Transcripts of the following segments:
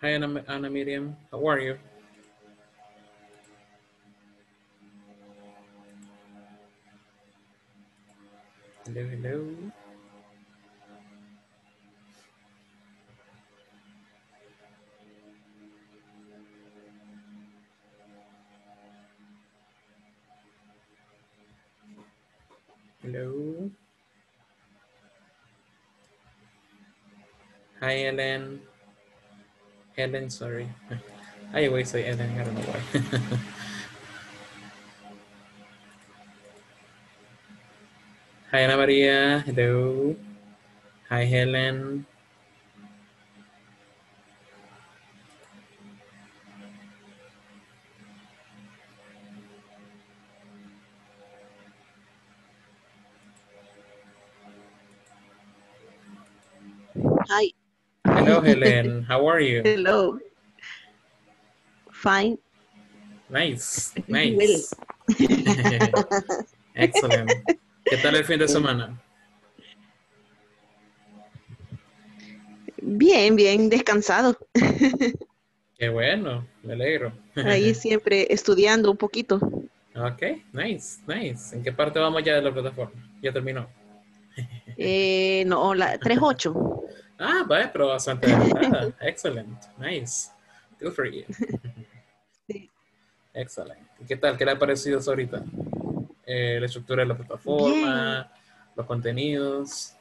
Hi, Anna, Anna Miriam. How are you? Hello, hello. Hello. Hi, Ellen. Ellen, sorry. I always say Ellen, I don't know why. Hi, Ana Maria. Hello. Hi, Helen. Hello, Helen. How are you? Hello. Fine. Nice, nice. Excellent. ¿Qué tal el fin de semana? Bien, bien, descansado. Qué bueno, me alegro. Ahí siempre estudiando un poquito. Ok, nice, nice. ¿En qué parte vamos ya de la plataforma? Ya terminó. Eh, no, la 3.8. Ah, vaya, pero bastante. Excellent, nice. Good for you. Sí. Excelente. ¿Y qué tal? ¿Qué le ha parecido eso ahorita? Eh, la estructura de la plataforma, los contenidos.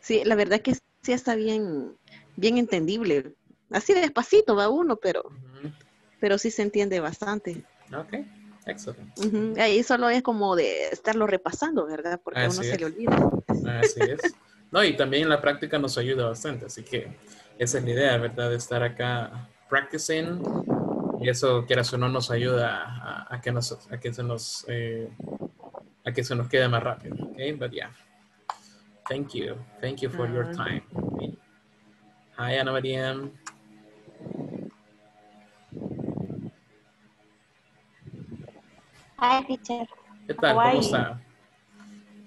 Sí, la verdad que sí está bien, bien entendible. Así despacito va uno, pero, pero sí se entiende bastante. Ok, excelente. Ujú. Ahí solo es como de estarlo repasando, ¿verdad? Porque a uno se es. le olvida. Así es. No, y también la práctica nos ayuda bastante, así que esa es la idea, ¿verdad? De estar acá practicing y eso, quieras o no, nos ayuda a, a que, nos, a, que se nos, eh, a que se nos quede más rápido, ¿ok? But yeah. Thank you. Thank you for your Ah. time. okay? Hi, Ana María. Hi, teacher. ¿Qué tal? How are ¿Cómo you? está?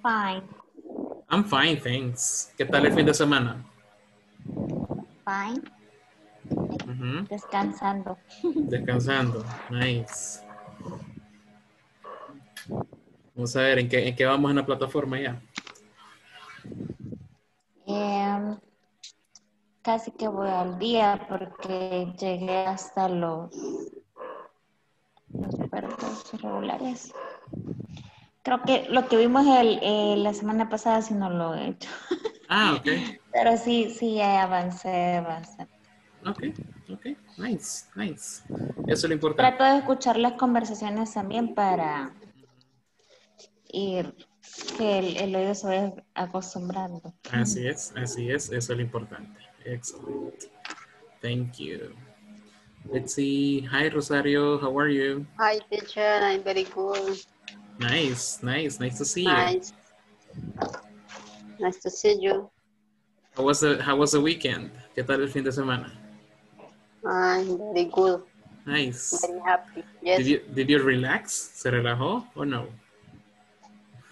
Fine. I'm fine, thanks. ¿Qué tal el fin de semana? Fine. Descansando. Descansando. Nice. Vamos a ver en qué, en qué vamos en la plataforma ya. Em, casi que voy al día porque llegué hasta los, los verbos irregulares. Creo que lo que vimos el, eh, la semana pasada sí no lo he hecho. Ah, ok. Pero sí, sí avancé bastante. Ok, ok. Nice, nice. Eso es lo importante. Trato de escuchar las conversaciones también para ir que el, el oído se vaya acostumbrando. Así es, así es. Eso es lo importante. Excellent. Thank you. Let's see. Hi, Rosario. How are you? Hi, teacher. I'm very good. Nice, nice. Nice to see you. Nice. Nice to see you. How was the, how was the weekend? ¿Qué tal el fin de semana? I'm very good. Nice. Very happy. Yes. Did you, did you relax? ¿Se relajó o no?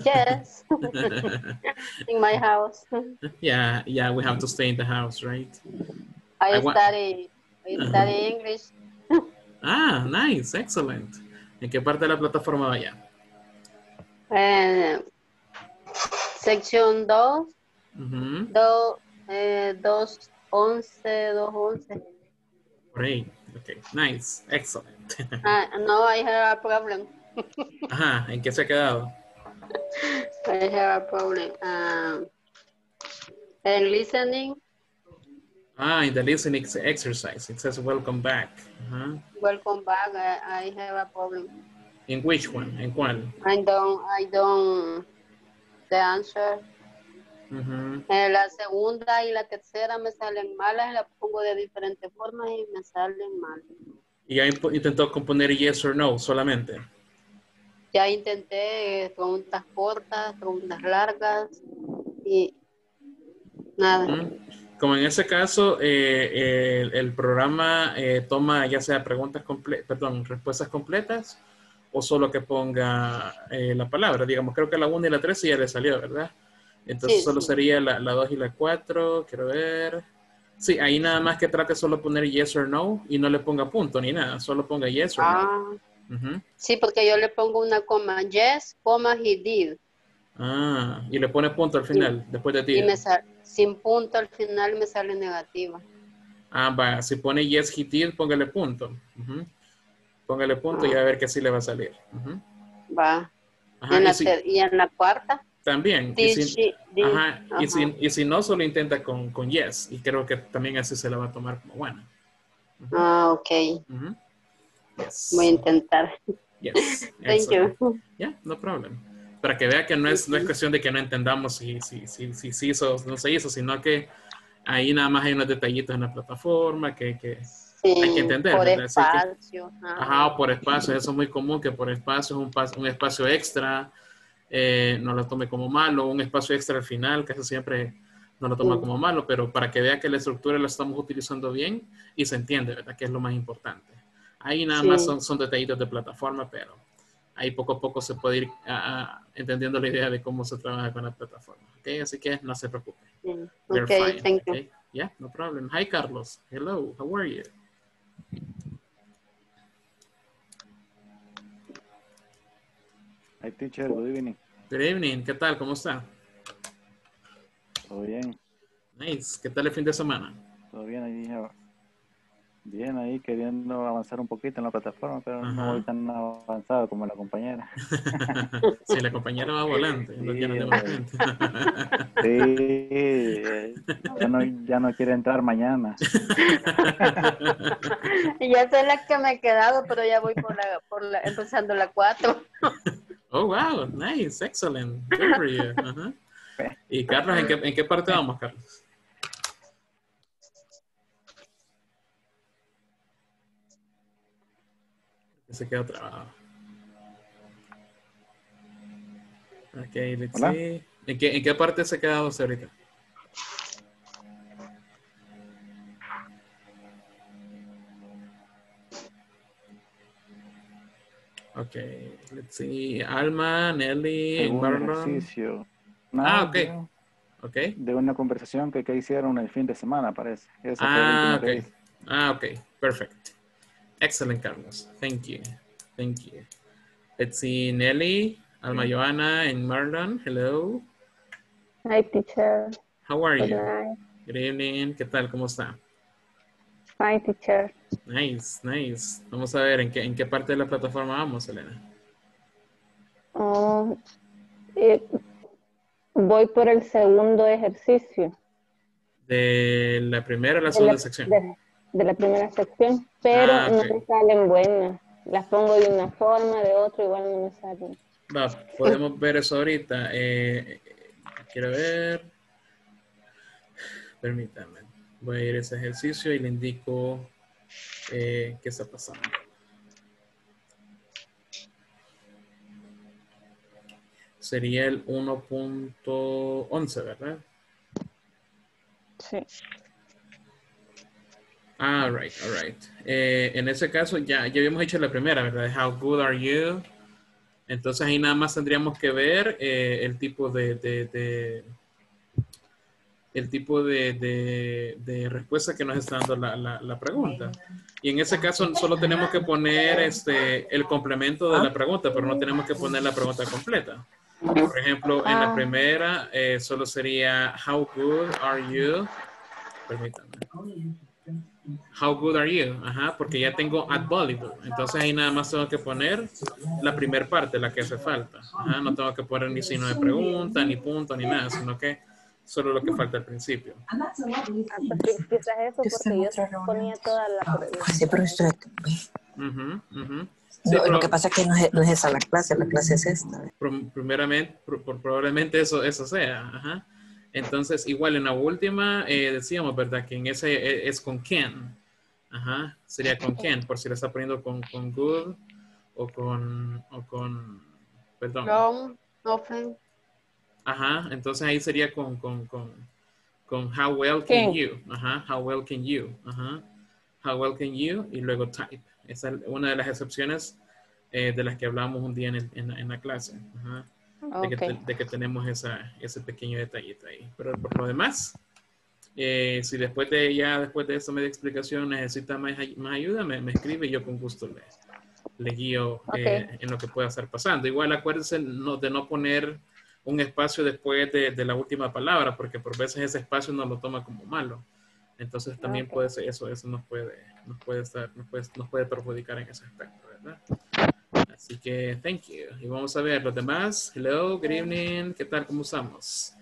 Yes. In my house. yeah, yeah, we have to stay in the house, right? I, I study. I study English. Ah, nice, excellent. ¿En qué parte de la plataforma vaya? Eh, sección 2, Ujú, 2, eh, 211, 211. Por ahí. Ok, nice, excellent. Ah, no, I have a problem. Ajá, ¿en qué se ha quedado? I have a problem. Um, and listening, Ah, in the listening exercise, it says welcome back. Ajá. welcome back. I, I have a problem. ¿En which one? ¿En cuál? I don't, I don't, the answer. Ujú. En la segunda y la tercera me salen malas, las pongo de diferentes formas y me salen mal. Y ya intentó componer yes or no solamente. Ya intenté eh, preguntas cortas, preguntas largas y nada. Ujú. Como en ese caso, eh, el, el programa eh, toma ya sea preguntas comple perdón, respuestas completas o solo que ponga eh, la palabra. Digamos, creo que la 1 y la 3 sí ya le salió, ¿verdad? Entonces Sí, solo sí. sería la, la 2 y la 4. Quiero ver. Sí, ahí nada más que trate solo poner yes or no y no le ponga punto ni nada, solo ponga yes or no. Ah, sí, porque yo le pongo una coma, yes, coma, he did. Ah, y le pone punto al final, después de ti. Y me sin punto al final me sale negativa. Ah, va, si pone yes, he did, póngale punto. Póngale punto y a ver que sí le va a salir. Ujú. Va. Ajá, en y la si- y en la cuarta, también. y did, si- she, did. Ajá, y si, y si no, solo intenta con, con yes. Y creo que también así se la va a tomar como buena. Ujú, Ah, ok. Yes. Voy a intentar. Yes. Thank excellent. you. Yeah, no problem. Para que vea que no es, no es cuestión de que no entendamos si, si, si, si se hizo o no se hizo, sino que ahí nada más hay unos detallitos en la plataforma que, que Sí, Hay que entender, por que- espacio. ajá, por espacio, eso es muy común que por espacio es un, un espacio extra, eh, no lo tome como malo, un espacio extra al final, casi siempre no lo toma Sí. como malo, pero para que vea que la estructura la estamos utilizando bien y se entiende, ¿verdad? Que es lo más importante. Ahí nada Sí. más son, son detallitos de plataforma, pero ahí poco a poco se puede ir ah, ah, entendiendo la idea de cómo se trabaja con la plataforma. ¿ok? Así que no se preocupe. Sí. You're Ok, fine, thank you. okay? Yeah, no problem. Hi, Carlos. Hello, how are you? Hi, teacher. Good evening. Good evening. ¿Qué tal? ¿Cómo está? ¿Todo bien? Nice. ¿Qué tal el fin de semana? ¿Todo bien ahí? Bien ahí, queriendo avanzar un poquito en la plataforma, pero Ajá. no voy tan avanzado como la compañera. sí, la compañera va volante. Sí, nos damos cuenta. Sí, eh, ya no, ya no quiere entrar mañana. Y ya sé la que me he quedado, pero ya voy por la, por la, empezando la 4. oh, wow. Nice. Excellent. Good for you. Ajá. Y Carlos, ¿en qué, ¿en qué parte vamos, Carlos? Se quedó trabado. Ok, let's Hola. see. ¿En qué, ¿En qué parte se ha quedado usted ahorita? Ok, let's see. Alma, Nelly, ejercicio. Ah, ok. de- Ok. De una conversación que, que hicieron el fin de semana, parece. Esa Ah, que ok. Ah, ok. Perfect. Excellent, Carlos. Thank you. Thank you. Let's see Nelly, Alma Joana, and Marlon. Hello. Hi, teacher. How are Good you? night. Good evening. ¿Qué tal? ¿Cómo está? Hi, teacher. Nice, nice. Vamos a ver en qué, en qué parte de la plataforma vamos, Elena. Oh, eh, voy por el segundo ejercicio De la primera a la de segunda la, sección. de- de la primera sección, pero Ah, no me salen buenas. Las pongo de una forma, de otra, igual no me salen. Va, podemos ver eso ahorita. Eh, quiero ver. Permítame. Voy a ir a ese ejercicio y le indico eh, qué está pasando. Sería el 1.11, ¿verdad? Sí. Ah, right, right. Eh, en ese caso ya, ya habíamos hecho la primera, ¿verdad? How good are you? Entonces ahí nada más tendríamos que ver eh, el tipo de, de- de- el tipo de, de- de respuesta que nos está dando la, la- la pregunta. Y en ese caso solo tenemos que poner este, el complemento de la pregunta, pero no tenemos que poner la pregunta completa. Por ejemplo, en la primera eh, solo sería How good are you? Permítame. How good are you? Ajá, porque ya tengo at volleyball. Entonces ahí nada más tengo que poner la primera parte, la que hace falta. Ajá, no tengo que poner ni signo de pregunta, ni punto, ni nada, sino que solo lo que falta al principio. Ah, quizás eso, porque yo ponía toda la... Sí, pero estoy aquí. Ujú, ujú. Sí, No, pero lo que pasa es que no es, no es esa la clase, la clase es esta. pr- primeramente, pr- pr- probablemente eso, eso sea. Ajá. Entonces, igual en la última eh, decíamos, ¿verdad? Que en ese e- es con can. Ajá. Sería con can, por si le está poniendo con, con good o con, o con, perdón. Wrong, often. Ajá, entonces ahí sería con, con, con, con how well can Can. you. Ajá, how well can you. Ajá, how well can you y luego type. Esa es una de las excepciones eh, de las que hablamos un día en, el- en la- en la clase. Ajá, de, que, de que tenemos esa, ese pequeño detallito ahí. Pero por lo demás, Eh, si después de ya, después de esta media explicación necesita más, más ayuda, me, me escribe y yo con gusto le, le guío eh, en lo que pueda estar pasando. Igual acuérdense no- de no poner un espacio después de, de la última palabra, porque por veces ese espacio no lo toma como malo. Entonces también Ok. puede ser eso, eso nos puede, nos puede estar, nos puede, nos puede perjudicar en ese aspecto, ¿verdad? Así que, thank you. Y vamos a ver los demás. Hello, good evening. ¿Qué tal? ¿Cómo estamos?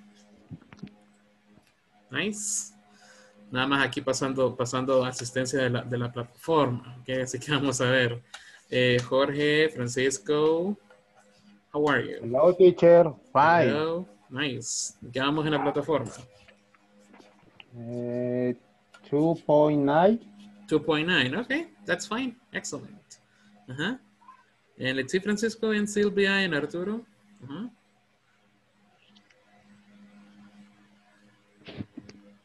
Nice. Nada más aquí pasando, pasando asistencia de la, de la plataforma. ¿ok? Así que vamos a ver. Eh, Jorge, Francisco. How are you? Hello, teacher. Fine. Hello. Nice. ¿Qué vamos en la plataforma? Eh, 2.9. 2.9. Okay, that's fine. Excellent. Uh-huh. And let's see Francisco and Silvia and Arturo. Uh-huh.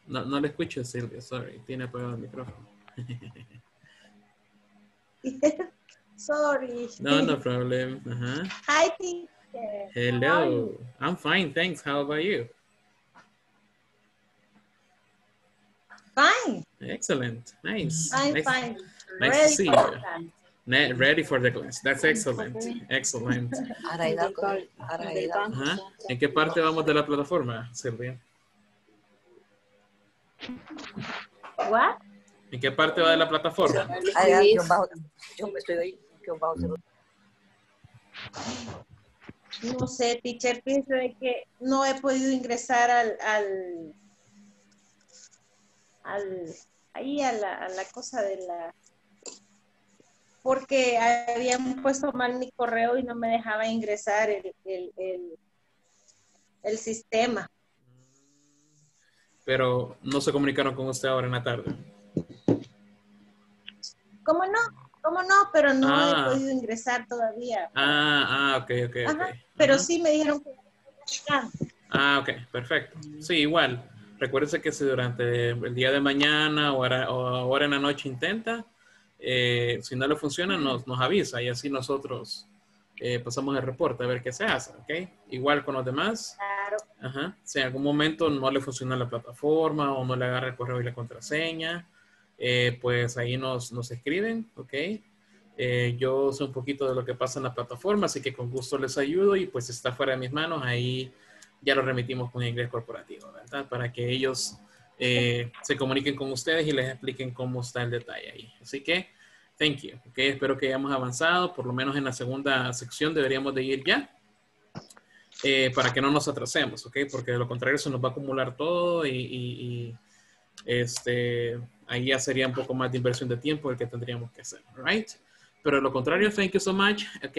No, no le escucho, Silvia, sorry. Tiene apagado el micrófono. Sorry. No, no problem. Uh-huh. Hi, teacher. Hello. I'm fine, thanks. How about you? Fine. Excellent. Nice. I'm nice, fine. nice to see you. that. Ne- Ready for the class. That's excellent. Excellent. Hidalgo. Ajá. ¿En qué parte vamos de la plataforma, Silvia? What? ¿En qué parte va de la plataforma? Guión bajo. Yo me estoy ahí. cero. No sé, teacher, pienso de que no he podido ingresar al, al, al ahí a la, a la cosa de la, porque habían puesto mal mi correo y no me dejaba ingresar el, el, el, el sistema. Pero no se comunicaron con usted ahora en la tarde. ¿Cómo no? ¿Cómo no? Pero no Ah. he podido ingresar todavía. Ah, ah, ok, ok. Ajá, pero Ajá. sí me dijeron que ah, Ah, ok, perfecto. Sí, igual. Recuérdese que si durante el día de mañana o ahora, o ahora en la noche intenta, eh, si no le funciona, nos, nos avisa y así nosotros eh, pasamos el reporte a ver qué se hace, ¿ok? Igual con los demás. claro. Ajá. Si en algún momento no le funciona la plataforma o no le agarra el correo y la contraseña, eh, pues ahí nos, nos escriben, ¿ok? Eh, yo sé un poquito de lo que pasa en la plataforma, así que con gusto les ayudo y pues si está fuera de mis manos, ahí ya lo remitimos con inglés corporativo, ¿verdad? Para que ellos eh, se comuniquen con ustedes y les expliquen cómo está el detalle ahí. Así que, thank you, ¿ok? Espero que hayamos avanzado, por lo menos en la segunda sección deberíamos de ir ya eh, para que no nos atrasemos, ¿ok? Porque de lo contrario se nos va a acumular todo y, y- y, este, ahí ya sería un poco más de inversión de tiempo el que tendríamos que hacer, right? Pero de lo contrario, thank you so much, ¿ok?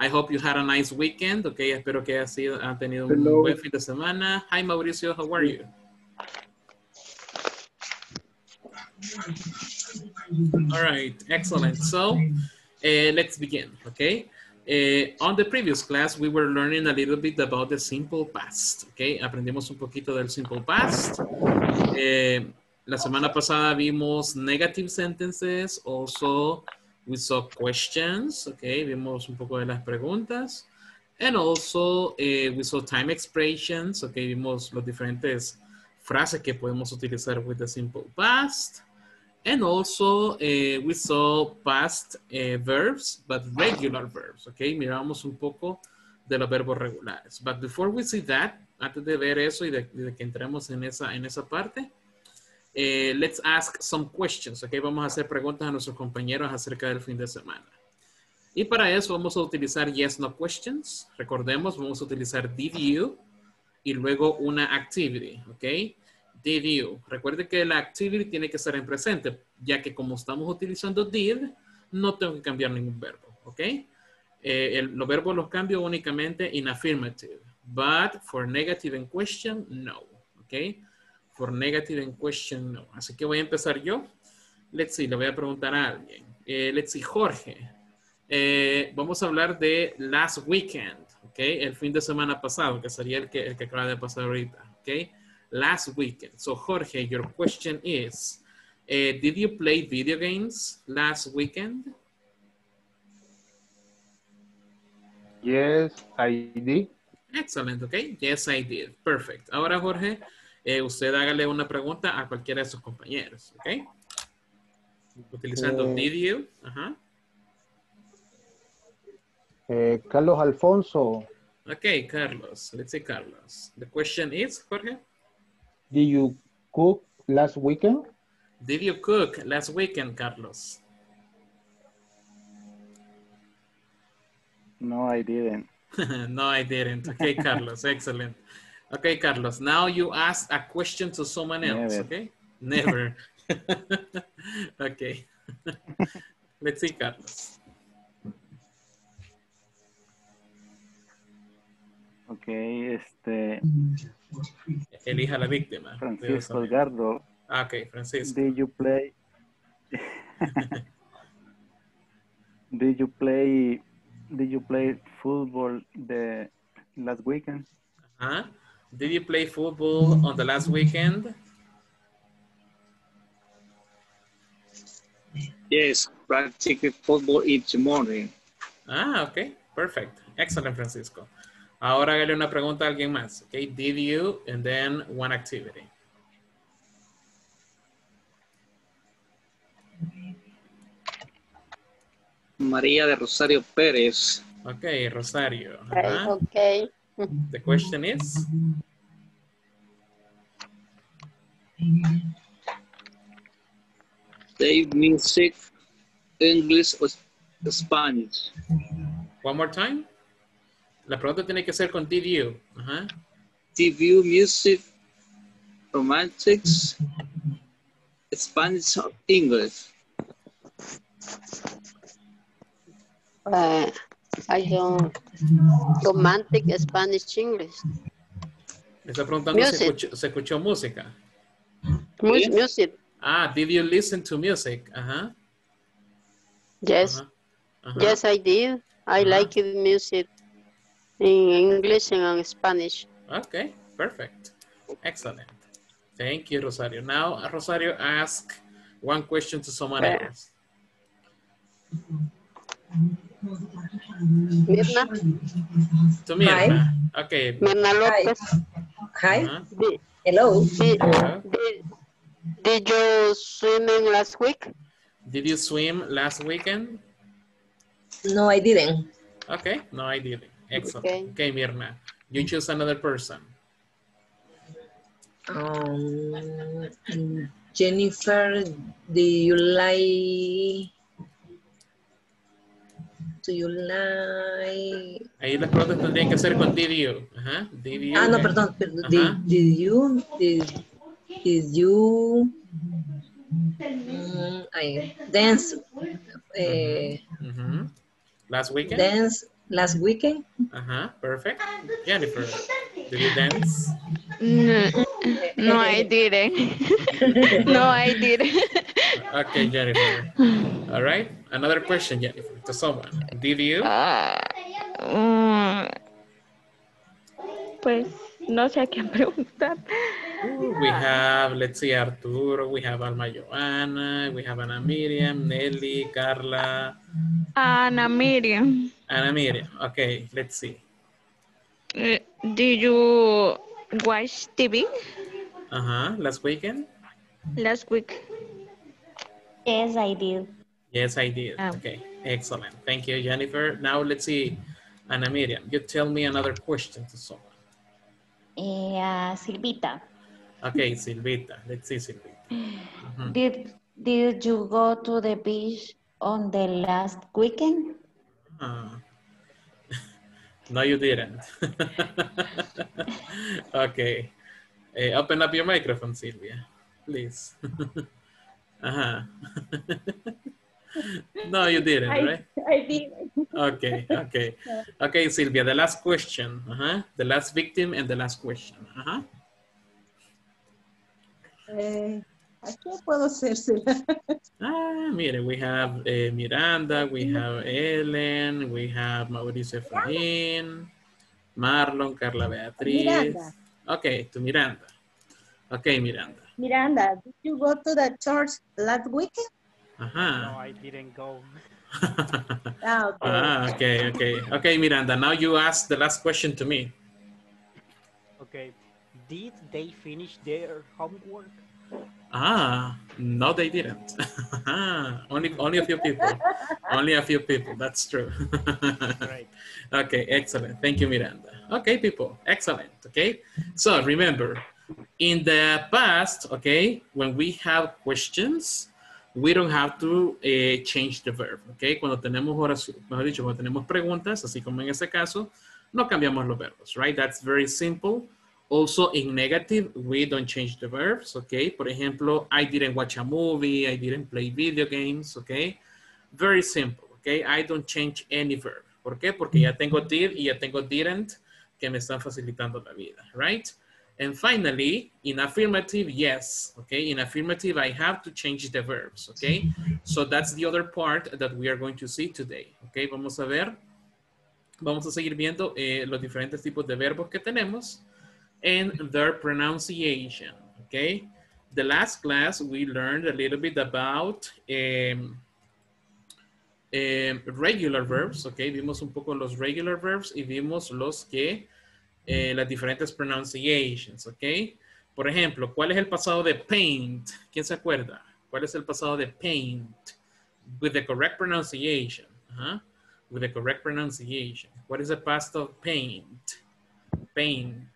I hope you had a nice weekend, ¿ok? Espero que haya sido, han tenido un Hello. buen fin de semana. Hi, Mauricio, how are you? All right, excellent. So uh, let's begin, okay? Uh, on the previous class, we were learning a little bit about the simple past, okay? Aprendimos un poquito del simple past. Eh, la semana pasada vimos negative sentences, also we saw questions, okay? Vimos un poco de las preguntas. And also eh, we saw time expressions, okay? Vimos los diferentes frases que podemos utilizar with the simple past. And also, eh, we saw past eh, verbs, but regular verbs, ¿ok? Miramos un poco de los verbos regulares. But before we see that, antes de ver eso y de, que entremos en esa, en esa parte, eh, let's ask some questions, ¿ok? Vamos a hacer preguntas a nuestros compañeros acerca del fin de semana. Y para eso vamos a utilizar yes, no questions. Recordemos, vamos a utilizar did you y luego una activity, ¿ok? Did you. Recuerde que la activity tiene que estar en presente, ya que como estamos utilizando did, no tengo que cambiar ningún verbo, ¿ok? Eh, el- los verbos los cambio únicamente in affirmative, but for negative and question, no, ¿ok? For negative and question, no. Así que voy a empezar yo. Let's see, le voy a preguntar a alguien. Eh, let's see, Jorge. Eh, vamos a hablar de last weekend, ¿ok? El fin de semana pasado, que sería el que, el que acaba de pasar ahorita, ¿ok? Last weekend. So, Jorge, your question is, eh, did you play video games last weekend? Yes, I did. Excellent, ok. Yes, I did. Perfect. Ahora, Jorge, eh, usted hágale una pregunta a cualquiera de sus compañeros, ¿ok? Utilizando Eh. did you. Ajá. Eh, Carlos Alfonso, Ok, Carlos. Let's see, Carlos. The question is, Jorge, did you cook last weekend? did you cook last weekend, Carlos? No, I didn't. no, I didn't. Okay, Carlos. Excellent. Okay, Carlos. Now you ask a question to someone else. Never. Okay. Never. okay. Let's see, Carlos. Ok, este, mm-hmm. Elija la víctima. Francisco Edgardo, Ah, ok, Francisco. did you play, did you play, did you play football the last weekend? Huh? Did you play football on the last weekend? Yes, practice football each morning. Ah, ok. Perfect. Excellent, Francisco. Ahora hágale una pregunta a alguien más. Okay. Did you and then one activity. María de Rosario Pérez. Ok, Rosario. Okay, Ajá. okay. The question is, They music, English or Spanish. one more time. La pregunta tiene que ser con did you. Ajá. TV music, romantics, Spanish or English. Uh, I don't romantic Spanish English. Me está preguntando si Music. escuchó, se escuchó música. Mu- Music. Ah, did you listen to music? Ajá. Yes. Ajá. Ajá. Yes, I did. I like it music in English and in Spanish. Okay, perfect. Excellent. Thank you, Rosario. Now, Rosario, ask one question to someone Okay. else. Mirna, To Mirna. Okay. Mirna Lopez. Hi. Ajá. Uh-huh. Did, Hello. did, Hello. did, did you swimming last week? Did you swim last weekend? No, I didn't. Okay, no, I didn't. Excellent. Okay. Okay, Mirna. You choose another person. Um, Jennifer, do you like? Do you like? Ahí las preguntas tendrían que ser con did you. Ajá. Did you. Ah, no, perdón. perdón. Ajá. Did, did you? Did, did you? Mm, I dance. eh, Mhm. Last weekend? dance last weekend. Uh-huh, perfect. Jennifer, did you dance? No, no, I didn't. no, I didn't. Okay, Jennifer. All right. Another question, Jennifer, to someone. Did you? Ah, mm, pues no sé a quién preguntar. We have, let's see, Arturo, we have Alma Joana, we have Ana Miriam, Nelly, Carla, Ana Miriam, Ana Miriam. Okay, let's see. eh, did you watch TV Uh-huh, last weekend? last week? Yes, I did. Yes, I did. Oh. Okay, excellent. Thank you, Jennifer. Now let's see, Ana Miriam, you tell me another question to someone. Eh, a Silvita, Okay, Silvita. Let's see, Silvita. Mhm. did, did you go to the beach on the last weekend? Ah. no, you didn't. okay. Eh, open up your microphone, Sylvia, please. uh-huh. no, you didn't, I, right? I did. Okay, okay. Okay, Sylvia, the last question. Uh-huh. The last victim and the last question. Uh-huh. Eh, ¿A qué puedo hacerse? Ah, mire, we have eh, Miranda, we have Ellen, we have Mauricio Efraín, Marlon, Carla Beatriz. Miranda. Okay, to Miranda. Okay, Miranda. Miranda, did you go to the church last weekend? Ajá. I didn't go. Ah, okay. Ah, okay, okay. Okay, Miranda, now you ask the last question to me. Okay. Did they finish their homework? Ah, no, they didn't. only, only a few people. only a few people. That's true. Right. Okay, excellent. Thank you, Miranda. Okay, people, excellent. Okay, so remember, in the past, okay, when we have questions, we don't have to eh, change the verb. Okay, cuando tenemos oración, mejor dicho, cuando tenemos preguntas, así como en este caso, no cambiamos los verbos, right? That's very simple. Also, in negative, we don't change the verbs, okay? Por ejemplo, I didn't watch a movie, I didn't play video games, okay? Very simple, okay? I don't change any verb. ¿Por qué? Porque ya tengo did y ya tengo didn't que me están facilitando la vida, right? And finally, in affirmative, yes, okay? In affirmative, I have to change the verbs, okay? So that's the other part that we are going to see today, okay? Vamos a ver, vamos a seguir viendo eh, los diferentes tipos de verbos que tenemos and their pronunciation, okay? The last class, we learned a little bit about um, um, regular verbs, okay? Vimos un poco los regular verbs y vimos los que, eh, las diferentes pronunciations, okay? Por ejemplo, ¿cuál es el pasado de paint? ¿Quién se acuerda? ¿Cuál es el pasado de paint? With the correct pronunciation. uh-huh. With the correct pronunciation. What is the past of paint? Paint.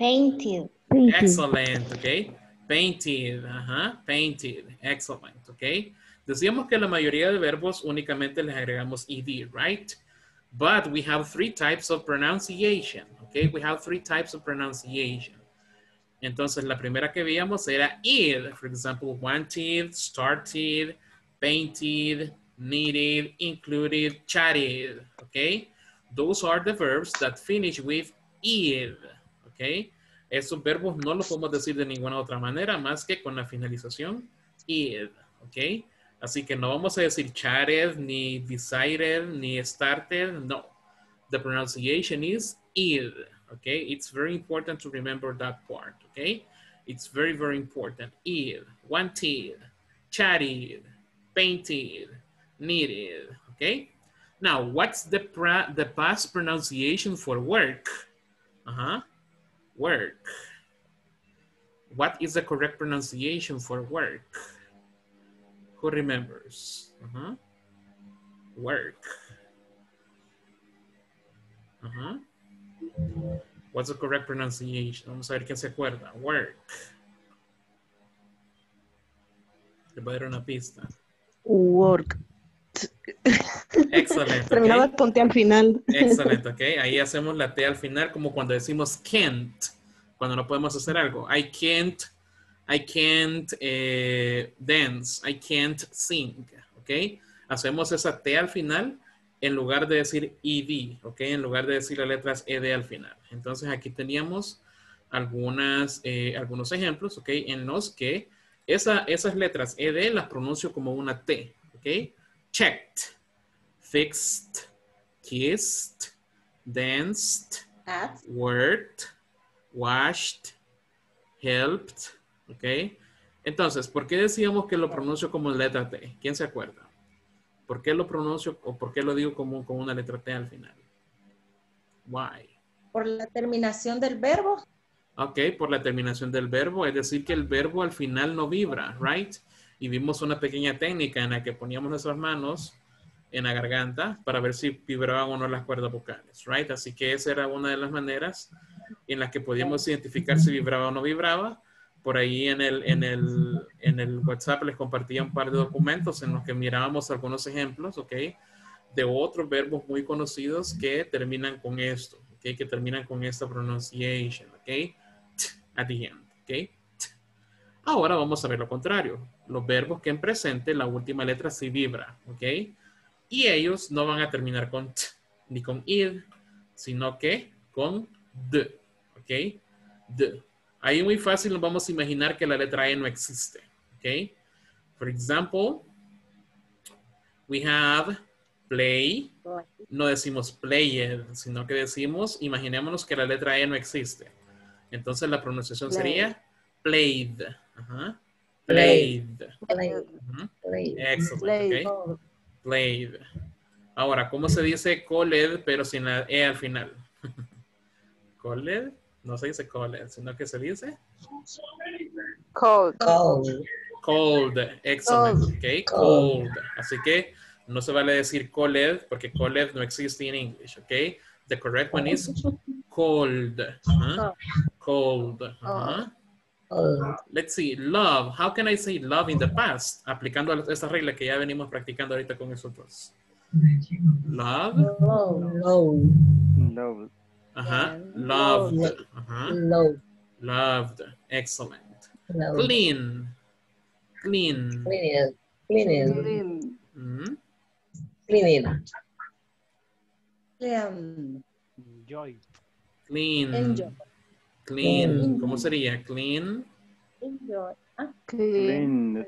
Painted. Excellent, okay. Painted, ajá, painted, excellent, okay. Decíamos que la mayoría de verbos únicamente les agregamos ed, right? But we have three types of pronunciation, okay. We have three types of pronunciation. Entonces, la primera que veíamos era id, for example, wanted, started, painted, needed, included, chatted, okay. Those are the verbs that finish with id, ¿ok? Esos verbos no los podemos decir de ninguna otra manera más que con la finalización id, ¿ok? Así que no vamos a decir chatted, ni decided, ni started, no. The pronunciation is id, ¿ok? It's very important to remember that part, ¿ok? It's very, very important. Id, wanted, chatted, painted, needed, ¿ok? Now, what's the, the past pronunciation for work? Uh-huh. Work. What is the correct pronunciation for work? Who remembers? Uh-huh. Work. Uh-huh. What's the correct pronunciation? Vamos a ver quién se acuerda. Work. Te voy a dar una pista. Work. Excelente. Terminaba ok. con T al final. Excelente, ok. Ahí hacemos la T al final como cuando decimos can't, cuando no podemos hacer algo. I can't, I can't eh, dance, I can't sing, ok. Hacemos esa T al final en lugar de decir ED, ok. En lugar de decir las letras ED al final. Entonces aquí teníamos algunas, eh, algunos ejemplos, ok, en los que esa, esas letras ED las pronuncio como una T, ok. Checked, fixed, kissed, danced, At. worked, washed, helped, ¿ok? Entonces, ¿por qué decíamos que lo pronuncio como letra T? ¿Quién se acuerda? ¿Por qué lo pronuncio o por qué lo digo como, como una letra T al final? Why? Por la terminación del verbo. Ok, por la terminación del verbo, es decir, que el verbo al final no vibra, right? Y vimos una pequeña técnica en la que poníamos nuestras manos en la garganta para ver si vibraban o no las cuerdas vocales, right? Así que esa era una de las maneras en las que podíamos identificar si vibraba o no vibraba. Por ahí en el, en el, en el WhatsApp les compartía un par de documentos en los que mirábamos algunos ejemplos, ¿ok? De otros verbos muy conocidos que terminan con esto, ¿ok? Que terminan con esta pronunciation, ¿ok? At the end, ¿ok? Ahora vamos a ver lo contrario. Los verbos que en presente la última letra sí vibra, ¿ok? Y ellos no van a terminar con t ni con id, sino que con d, ¿ok? D. Ahí muy fácil nos vamos a imaginar que la letra E no existe, ¿ok? For example, we have play. No decimos played, sino que decimos, imaginémonos que la letra E no existe. Entonces la pronunciación sería played. Played. Played. Excellent. Played. Ahora, ¿cómo se dice called pero sin la E al final? called, No se dice called, sino que se dice Cold. Cold. cold. Excellent. Ok, cold. Así que no se vale decir called porque called no existe en English. Ok, the correct one is cold. Ajá. Cold. Cold. Let's see, love. How can I say love in the past? Aplicando esta regla que ya venimos practicando ahorita con nosotros. Love. Low. Love. Ajá. Loved. Ajá. Loved. Excellent. Low. Clean. Clean. Clean. Clean. Clean. Mm. Clean. Um, enjoy. Clean. Enjoy. Clean. ¿Cómo sería? Clean. Enjoy. Ah, Clean.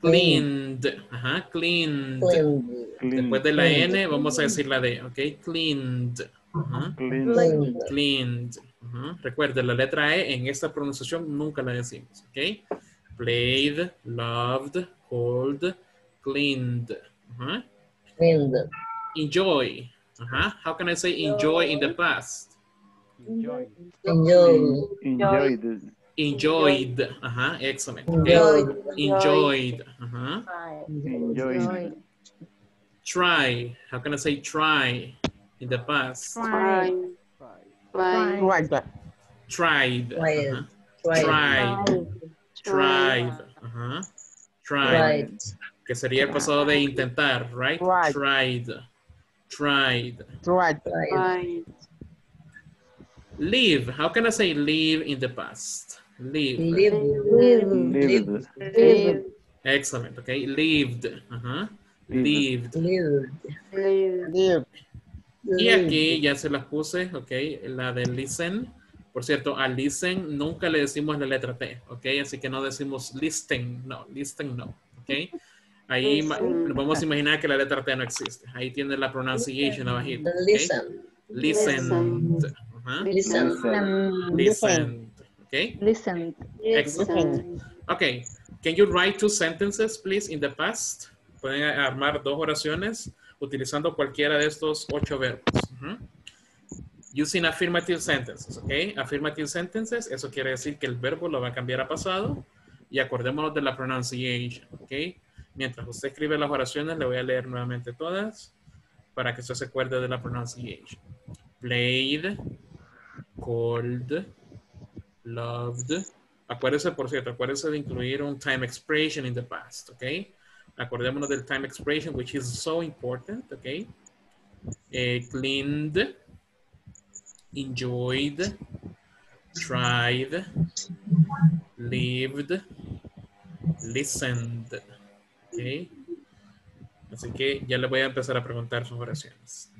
Cleaned. Ajá. Cleaned. Clean. Clean. Después de la N vamos a decir la D. Ok. Cleaned. Ajá. Clean. Clean. Cleaned. Ajá. Recuerde, la letra E en esta pronunciación nunca la decimos. Ok. Played, loved, called, cleaned. Ajá. Clean. Enjoy. Ajá. How can I say enjoy in the past? Enjoy. Enjoy. Enjoyed. Enjoyed. Ajá. Excellent. Ok. Enjoyed. Enjoyed. Ajá. Enjoyed. Try. How can I say try in the past? Try. Try. Right there. Tried. Tried. Ajá. Tried. Tried. Tried. Ajá. Tried. Tried. Que sería el pasado de intentar, right? Tried. Tried. Tried. Right. Tried. Live. How can I say live in the past? Live. Live. Live. Lived. Live. Excellent. Okay. Lived. Ajá. Lived. Live. Live. Live. Y aquí ya se las puse, ok, la de listen. Por cierto, a listen nunca le decimos la letra T, ok, así que no decimos listen, no, listen no, ok. Ahí Listen. nos vamos a imaginar que la letra T no existe. Ahí tiene la pronunciation abajito. ok. Listen. Listened. Ajá. Listen. Listened. Ok. Listen. Excellent. Okay. Can you write two sentences, please, in the past? Pueden armar dos oraciones utilizando cualquiera de estos ocho verbos. Using affirmative sentences, ¿ok? Affirmative sentences, eso quiere decir que el verbo lo va a cambiar a pasado y acordémonos de la pronunciation, ¿ok? Mientras usted escribe las oraciones, le voy a leer nuevamente todas para que usted se acuerde de la pronunciation. Played, called, loved. Acuérdese, por cierto, acuérdese de incluir un time expression in the past, ¿ok? Acordémonos del time expression, which is so important, ¿ok? Eh, cleaned, enjoyed, tried, lived, listened, ¿ok? Así que ya le voy a empezar a preguntar sus oraciones.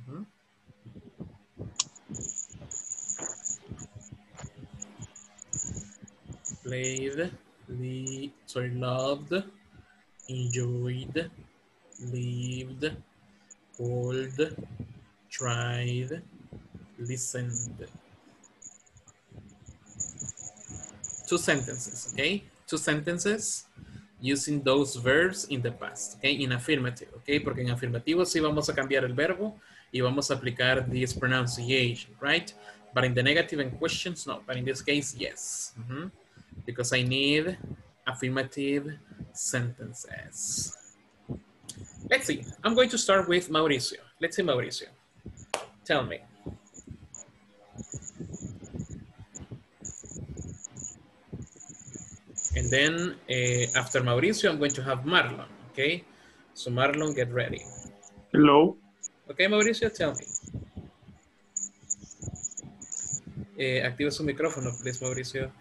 Played, li- sorry, loved, enjoyed, lived, called, tried, listened. Two sentences, okay? Two sentences using those verbs in the past, okay? In affirmative, okay? Porque en afirmativo sí vamos a cambiar el verbo y vamos a aplicar this pronunciation, right? But in the negative and questions, no. But in this case, yes. Mhm. Because I need affirmative sentences. Let's see. I'm going to start with Mauricio. Let's see, Mauricio. Tell me. And then uh, after Mauricio, I'm going to have Marlon. Okay. So Marlon, get ready. Hello. Okay, Mauricio, tell me. Eh, activa su micrófono, please, Mauricio.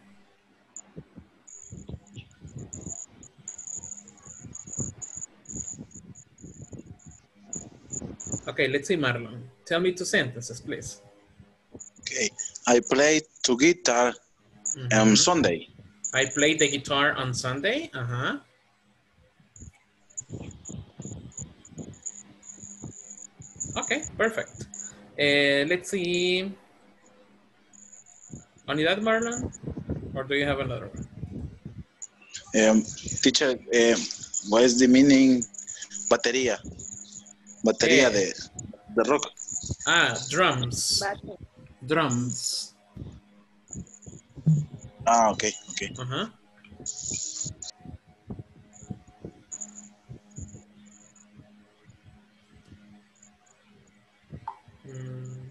Okay, let's see, Marlon. Tell me two sentences, please. Okay. I played to guitar on Mhm. Sunday. I played the guitar on Sunday. Uh-huh. Okay, perfect. Uh, let's see. Only that, Marlon? Or do you have another one? Um, teacher, um, what is the meaning batería? Batería Eh. de, de rock. Ah, drums. Drums. Ah, ok, ok. Ajá. Mm.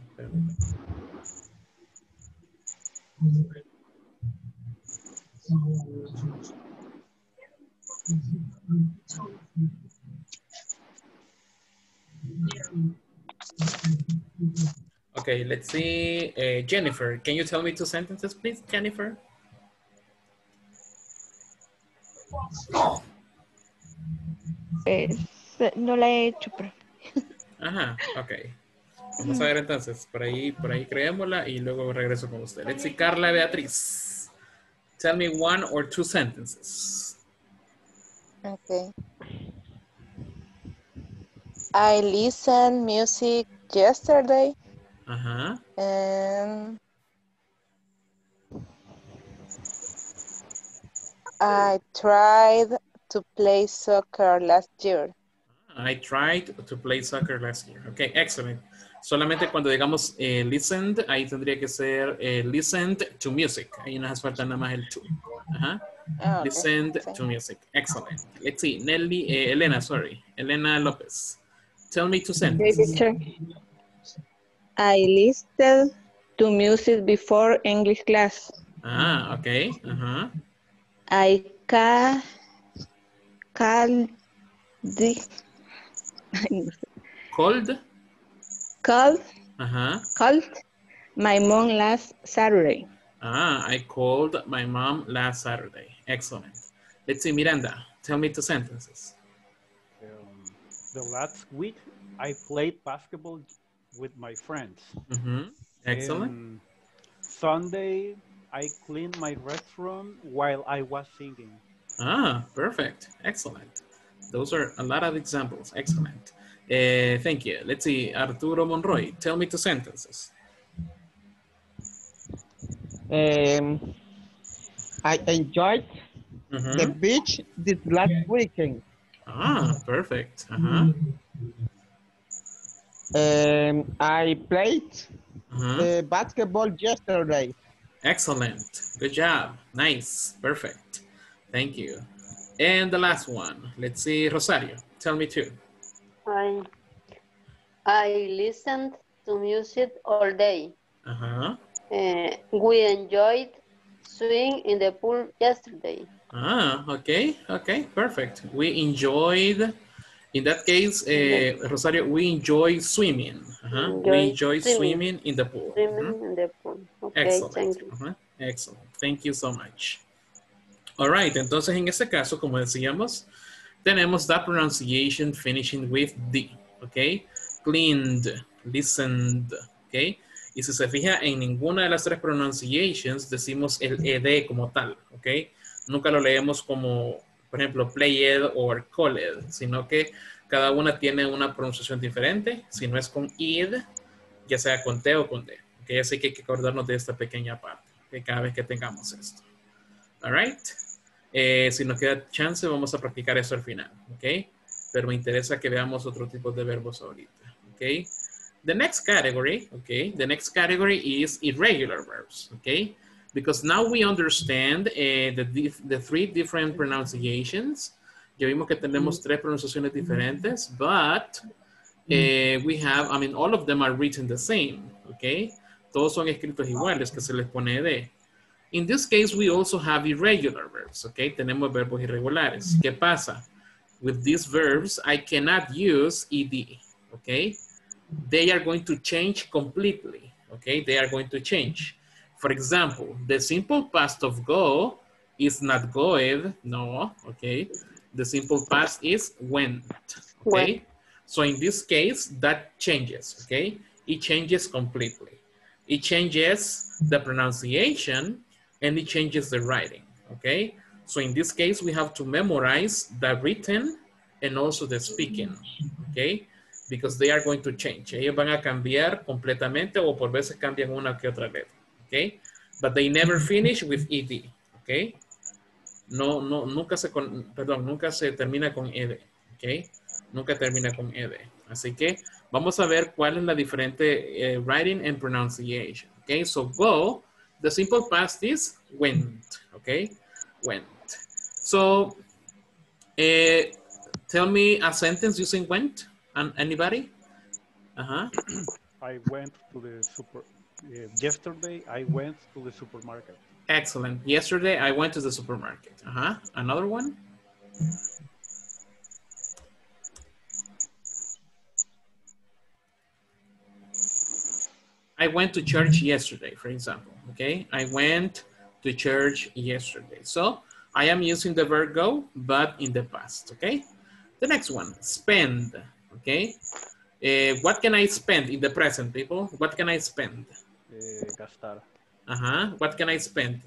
Okay, let's see. Uh, Jennifer, can you tell me two sentences, please, Jennifer? Es- no la he hecho, pero Ajá, ok. Vamos a ver entonces, por ahí, por ahí creémosla y luego regreso con usted. Let's see, Carla Beatriz. Tell me one or two sentences. Okay. I listened music yesterday Ajá. and I tried to play soccer last year. I tried to play soccer last year. Ok, excellent. Solamente cuando digamos eh, listened, ahí tendría que ser eh, listened to music. Ahí nos hace falta nada más el to. Ajá. Ah, okay. Listened to music. Excellent. Let's see. Nelly, eh, Elena, sorry. Elena Lopez. Tell me two Okay, sentences. Teacher. I listened to music before English class. Ah, ok. Ajá. I ca called the Cold. called Ajá. called my mom last Saturday. Ah, I called my mom last Saturday. Excellent. Let's see, Miranda. Tell me two sentences. Um, the last week, I played basketball with my friends. Mhm. Excellent. And Sunday, I cleaned my restroom while I was singing. Ah, perfect. Excellent. Those are a lot of examples. Excellent. Eh, thank you. Let's see, Arturo Monroy. Tell me two sentences. Um, I enjoyed Mhm. the beach this last weekend. Ah, perfect. Uh-huh. Um, I played Uh-huh. uh, basketball yesterday. Excellent. Good job. Nice. Perfect. Thank you. And the last one. Let's see, Rosario. Tell me too. I, I listened to music all day. Uh-huh. Eh, we enjoyed swimming in the pool yesterday. Ah, okay. Okay, perfect. We enjoyed, in that case, eh, Rosario, we enjoy swimming. Uh-huh. We enjoy Enjoy swimming. swimming in the pool. Swimming in the pool. Okay, Excellent. thank you. Ajá, Excellent. Thank you so much. All right. Entonces, en este caso, como decíamos, tenemos the pronunciation finishing with D. ¿Ok? Cleaned, listened. ¿Ok? Y si se fija, en ninguna de las tres pronunciations decimos el ed como tal. ¿Ok? Nunca lo leemos como, por ejemplo, played o called, sino que cada una tiene una pronunciación diferente. Si no es con id, ya sea con T o con D. ¿ok? Así que hay que acordarnos de esta pequeña parte, que cada vez que tengamos esto. All right. Eh, si nos queda chance, vamos a practicar eso al final, ¿ok? Pero me interesa que veamos otro tipo de verbos ahorita, ¿ok? The next category, okay, the next category is irregular verbs, okay? Because now we understand eh, the, the three different pronunciations. Ya vimos que tenemos tres pronunciaciones diferentes, but eh, we have, I mean, all of them are written the same, okay? Todos son escritos iguales que se les pone de. In this case, we also have irregular verbs, okay? Tenemos verbos irregulares. ¿Qué pasa? With these verbs, I cannot use ed, okay? They are going to change completely, okay? They are going to change. For example, the simple past of go is not goed, no, okay? The simple past is went, okay? So in this case, that changes, okay? It changes completely. It changes the pronunciation and it changes the writing, okay? So in this case, we have to memorize the written and also the speaking, okay? Because they are going to change. Ellos van a cambiar completamente o por veces cambian una que otra letra, okay? But they never finish with ed, okay? No, no, nunca se, con, perdón, nunca se termina con ed, okay? Nunca termina con ed. Así que vamos a ver cuál es la diferente eh, writing and pronunciation, okay? So go, The simple past is went, okay? Went. So, eh, tell me a sentence using went. And anybody? Uh-huh. I went to the super. Uh, yesterday, I went to the supermarket. Excellent. Yesterday, I went to the supermarket. Uh-huh. Another one? I went to church yesterday, for example, okay? I went to church yesterday. So I am using the verb go, but in the past, okay? The next one, spend, okay? Uh, what can I spend in the present, people? What can I spend? Eh, gastar. Uh-huh. What can I spend?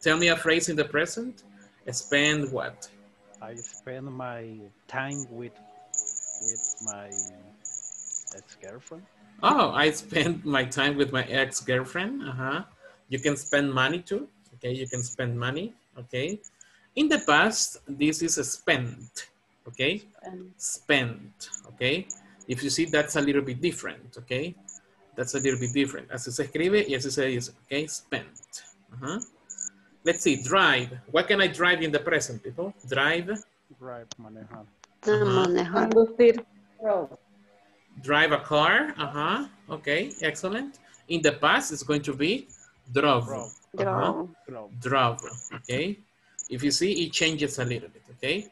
Tell me a phrase in the present. Spend what? I spend my time with with my ex-girlfriend. Oh, I spend my time with my ex-girlfriend. Uh-huh. You can spend money too. Okay, you can spend money. Okay. In the past, this is a spent. Okay. Spent. Okay. If you see, that's a little bit different. Okay. That's a little bit different. Así se escribe y así se dice. Okay. Spent. Uh-huh. Let's see. Drive. What can I drive in the present, people? Drive. Drive, manejar. Uh-huh. Conducir. Drive a car. Uh-huh. Okay, excellent. In the past, it's going to be drove. Drove. Uh-huh. Drove. Drove. Okay. If you see, it changes a little bit. Okay.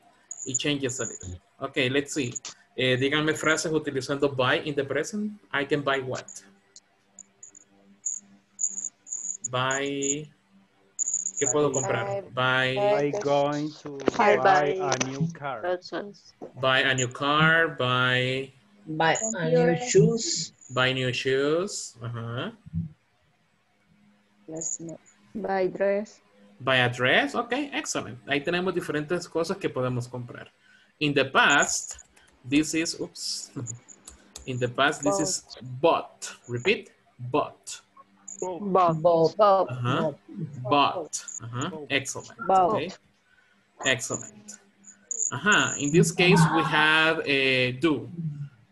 It changes a little bit. Okay, let's see. Eh, díganme frases utilizando buy in the present. I can buy what? Buy. ¿Qué puedo comprar? Buy. I going to buy buy- a new car. Buy a new car. Buy. Buy a new shoes. Buy new shoes. Uh-huh. Buy dress. Buy a dress. Ok, excellent. Ahí tenemos diferentes cosas que podemos comprar. In the past, this is, oops. In the past, this is bought. Repeat, bought. Bob. Bob. Uh-huh. Bought. Uh-huh. Excellent. Bought. Okay. Excellent. Uh-huh. In this case, we have a do.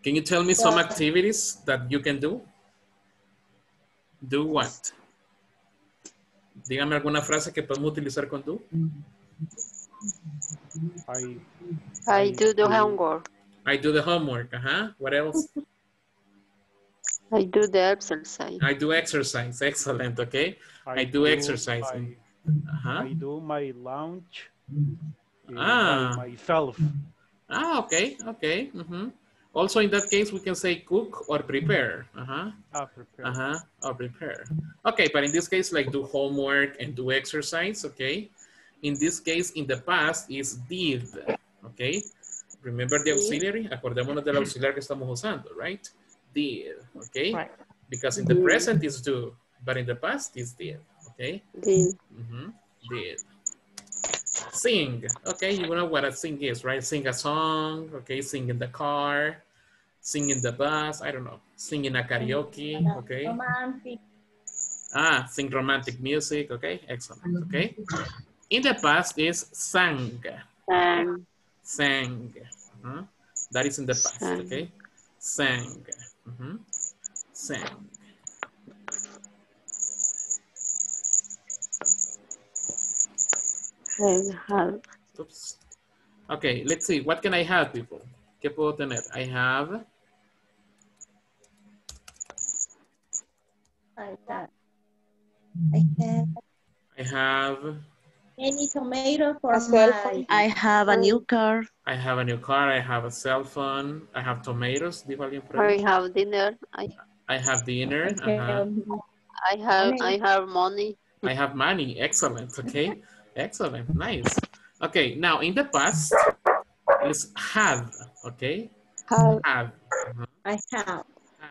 Can you tell me some activities that you can do? Do what? Dígame alguna frase que podemos utilizar con do. I I do the homework. I do the homework. Uh-huh. What else? I do the exercise. I do exercise. Excellent. Okay. I, do, exercise. my- Uh-huh. I do my lunch uh, Ah. myself. Ah, okay. Okay. mhm. Also, in that case, we can say cook or prepare. Uh-huh. Ah, prepare. Uh-huh. Or prepare. Okay, but in this case, like do homework and do exercise, okay? In this case, in the past is did, okay? Remember the auxiliary? Acordémonos del auxiliar que estamos usando, right? Did, okay? Right. Because in the present is do, but in the past is did, okay? Did. Mhm, Did. Sing. Okay, you know what a sing is, right? Sing a song, okay? Sing in the car, sing in the bus, I don't know. Sing in a karaoke, okay? Romantic. Ah, sing romantic music, okay? Excellent, okay? In the past is sang, Sang. sang. uh-huh. That is in the past, Sang. okay? Sang. Mhm. Sang. I have. Oops. Okay, let's see. What can I have, people? ¿Qué puedo tener? I have. I have I have, any tomato for A cell phone. I have a new car. I have a new car. I have a cell phone. I have tomatoes. Dijo alguien por I have dinner. I, I have dinner. Okay, uh-huh. um, I have I have money. I have money. Excellent. Okay. Excellent. Nice. Okay. Now, in the past, is have. Okay. Have. Have. uh-huh, I have.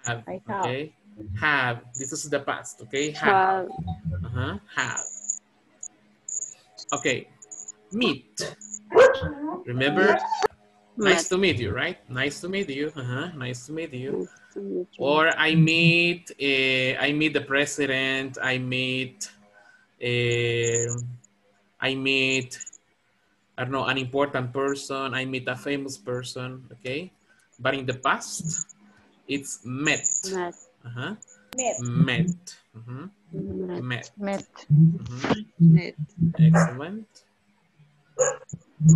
Have. I have. Okay. Have. This is the past. Okay. Have. Have. Uh-huh. Have. Okay. Meet. Remember? Nice to meet you, right? Nice to meet you. Uh-huh. Nice to meet you. Or I meet, uh, I meet the president. I meet, uh, I meet, I don't know, an important person. I meet a famous person. Okay, but in the past, it's met. Met. Uh-huh. Met. Met. Mhm. Met. Met. Mhm. Met. Excellent.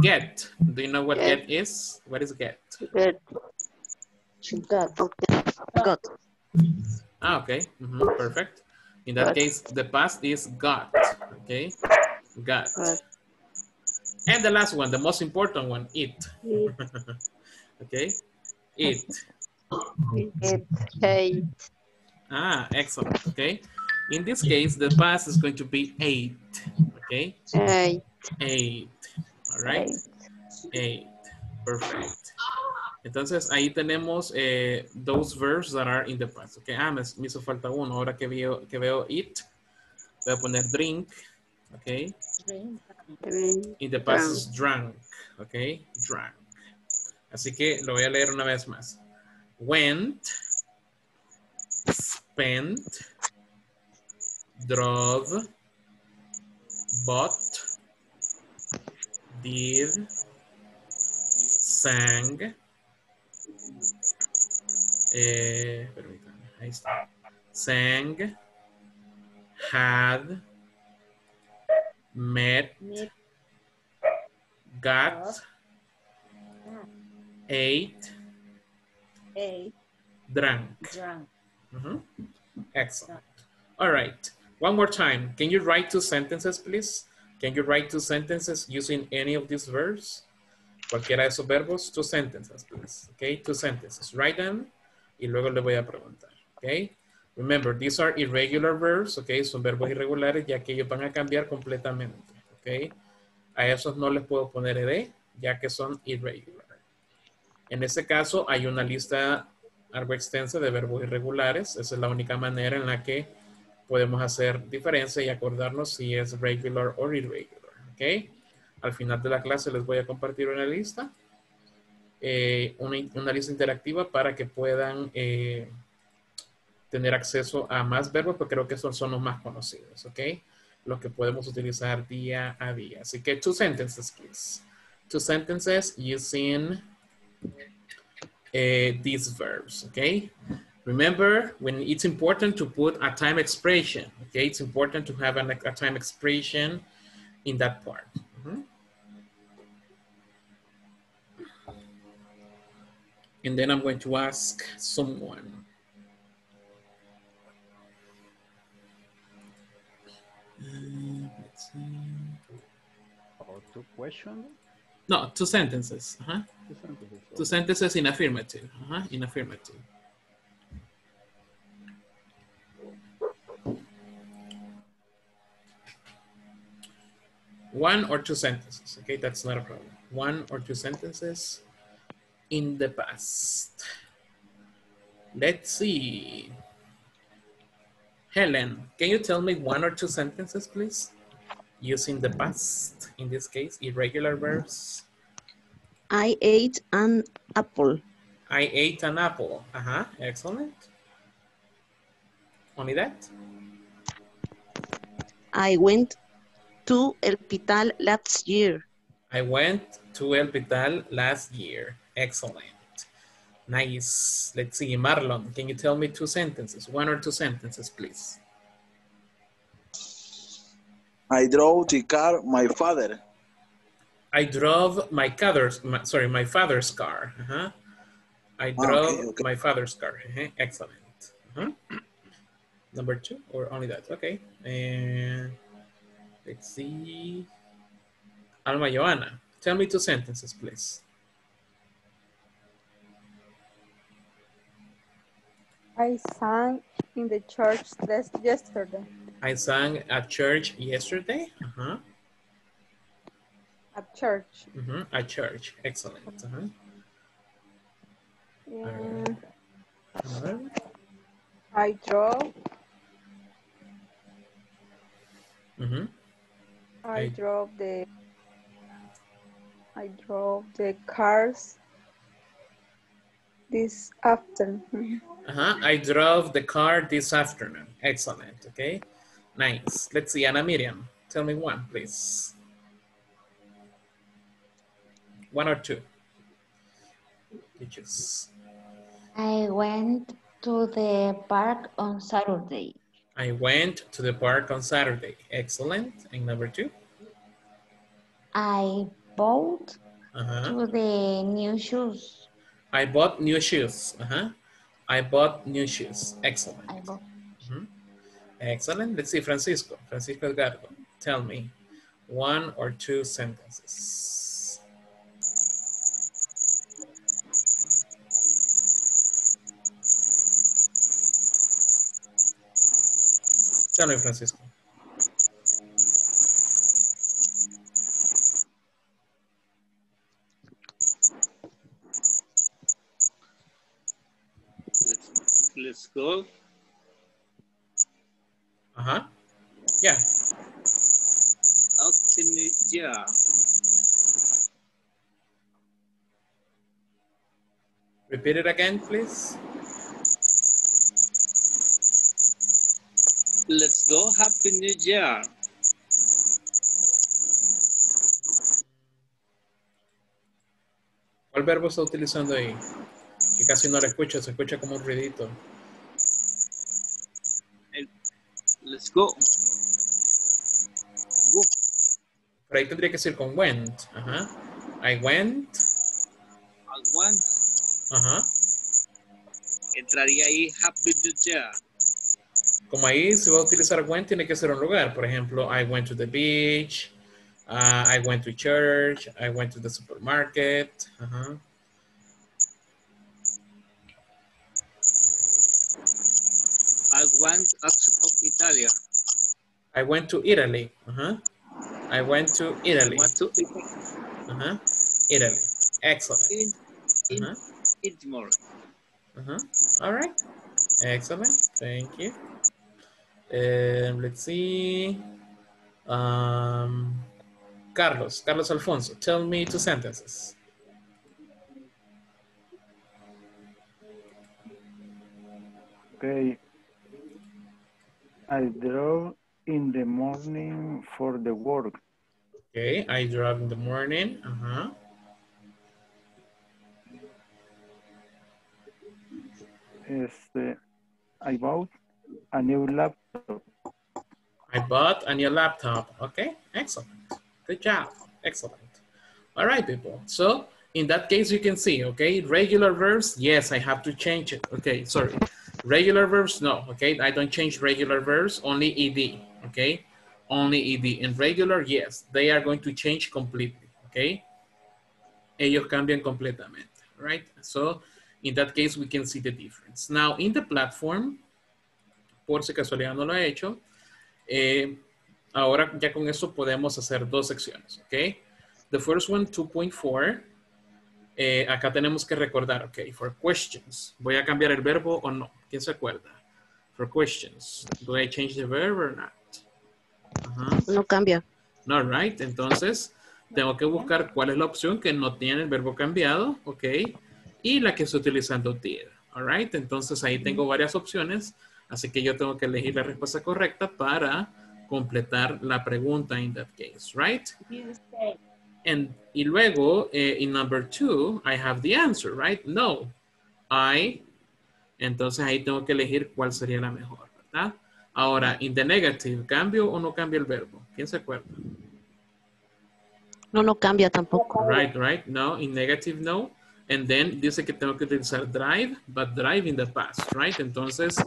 Get. Do you know what get, is? What is get? Get. Got. Got. Ah, okay. Mhm, Perfect. In that Got. case, the past is got. Okay. Got. Got. And the last one, the most important one, it. It. okay. It. It. Ate. Ah, excellent. Okay. In this case, the past is going to be eight. Okay. Ate. Eight. All right. Eight. Perfect. Entonces ahí tenemos eh, those verbs that are in the past. Okay. Ah, me, me hizo falta uno. Ahora que veo, que veo it, voy a poner drink. Okay. In the past is drunk. Okay. Drunk. Así que lo voy a leer una vez más. Went, spent, drove, bought, did, sang, eh, permítame, ahí está, sang, had, met, got, ate, Ate. drank. Drunk. Mhm. Excellent. All right. One more time. Can you write two sentences, please? Can you write two sentences using any of these verbs? Cualquiera de esos verbos, two sentences, please. Okay, two sentences. Write them y luego le voy a preguntar. Okay. Remember, these are irregular verbs. Okay, son verbos irregulares ya que ellos van a cambiar completamente. Okay. A esos no les puedo poner ed ya que son irregular. En ese caso, hay una lista algo extensa de verbos irregulares. Esa es la única manera en la que podemos hacer diferencia y acordarnos si es regular o irregular. ¿Ok? Al final de la clase les voy a compartir una lista. eh, una, una lista interactiva para que puedan eh, tener acceso a más verbos, porque creo que esos son los más conocidos. ¿Ok? Los que podemos utilizar día a día. Así que two sentences, please. Two sentences using uh, these verbs, okay? Remember, when it's important to put a time expression, okay? It's important to have an, a time expression in that part. Mhm. And then I'm going to ask someone. Uh, let's see. Or two questions? No, two sentences. uh-huh. Two sentences. Two sentences in affirmative. uh-huh, In affirmative. One or two sentences. Okay, that's not a problem. One or two sentences in the past. Let's see. Helen, can you tell me one or two sentences, please? Using the past, in this case, irregular verbs. I ate an apple. I ate an apple. Uh-huh, excellent. Only that? I went to El Pital last year. I went to El Pital last year. Excellent. Nice. Let's see, Marlon, can you tell me two sentences? One or two sentences, please. I drove the car my father. I drove my father's, my, sorry, my father's car. Uh-huh. I Ah, drove okay, okay. my father's car. Uh-huh, Excellent. Uh-huh. Number two, or only that? Okay. And let's see. Alma Joana, tell me two sentences, please. I sang in the church yesterday. I sang at church yesterday. Uh-huh. At church. Mhm, At church. Excellent. Uh-huh. And Alright. I drove. Mhm. I I- drove the. I drove the cars this afternoon. Uh-huh. I drove the car this afternoon. Excellent. Okay. Nice. Let's see, Anna Miriam. Tell me one, please. One or two. You choose. I went to the park on Saturday. I went to the park on Saturday. Excellent. And number two? I bought Uh-huh. to the new shoes. I bought new shoes. Uh-huh. I bought new shoes. Excellent. I bought. Mhm. Excellent. Let's see, Francisco. Francisco Edgardo. Tell me one or two sentences. Tell me, Francisco. Let's, let's go. Uh-huh. Yeah. The yeah. Repeat it again, please. Go. Happy New Year. ¿Cuál verbo está utilizando ahí? Que casi no lo escucho, se escucha como un ruidito. Let's go. Go. Pero ahí tendría que ser con went. Ajá. I went. I want. Ajá. Entraría ahí Happy New Year. Como ahí se va a utilizar went, tiene que ser un lugar. Por ejemplo, I went to the beach. uh, I went to church. I went to the supermarket. Ajá. I went out of Italia. I went to Italy. Ajá. I went to Italy. Went to Italy. Ajá. Italy. Excellent. In, in, tomorrow. Uh-huh. All right. Excellent. Thank you. Um, let's see. Um, Carlos, Carlos Alfonso, tell me two sentences. Okay. I drove in the morning for the work. Okay, I drove in the morning. Uh-huh. Este, I bought a new laptop. I bought a new laptop. Okay, excellent. Good job. Excellent. All right, people. So in that case, you can see, okay, regular verbs, yes, I have to change it. Okay, sorry. Regular verbs, no, okay, I don't change regular verbs, only ED, okay? Only ED. And regular, yes, they are going to change completely, okay? Ellos cambian completamente, right? So in that case, we can see the difference. Now, in the platform, por si casualidad no lo he hecho, eh, ahora ya con eso podemos hacer dos secciones, ¿ok? The first one, 2.4. Eh, acá tenemos que recordar, ok, for questions. ¿Voy a cambiar el verbo o no? ¿Quién se acuerda? For questions. Do I change the verb or not? Ajá. No cambia. No, right. Entonces, tengo que buscar cuál es la opción que no tiene el verbo cambiado, ok, y la que estoy utilizando did, all right. Entonces, ahí tengo varias opciones, así que yo tengo que elegir la respuesta correcta para completar la pregunta in that case, right? And, y luego, eh, in number two, I have the answer, right? No, I. Entonces, ahí tengo que elegir cuál sería la mejor, ¿verdad? Ahora, in the negative, ¿cambio o no cambio el verbo? ¿Quién se acuerda? No, no cambia tampoco. Right, right. No, in negative, no. And then dice que tengo que utilizar drive, but drive in the past, right? Entonces,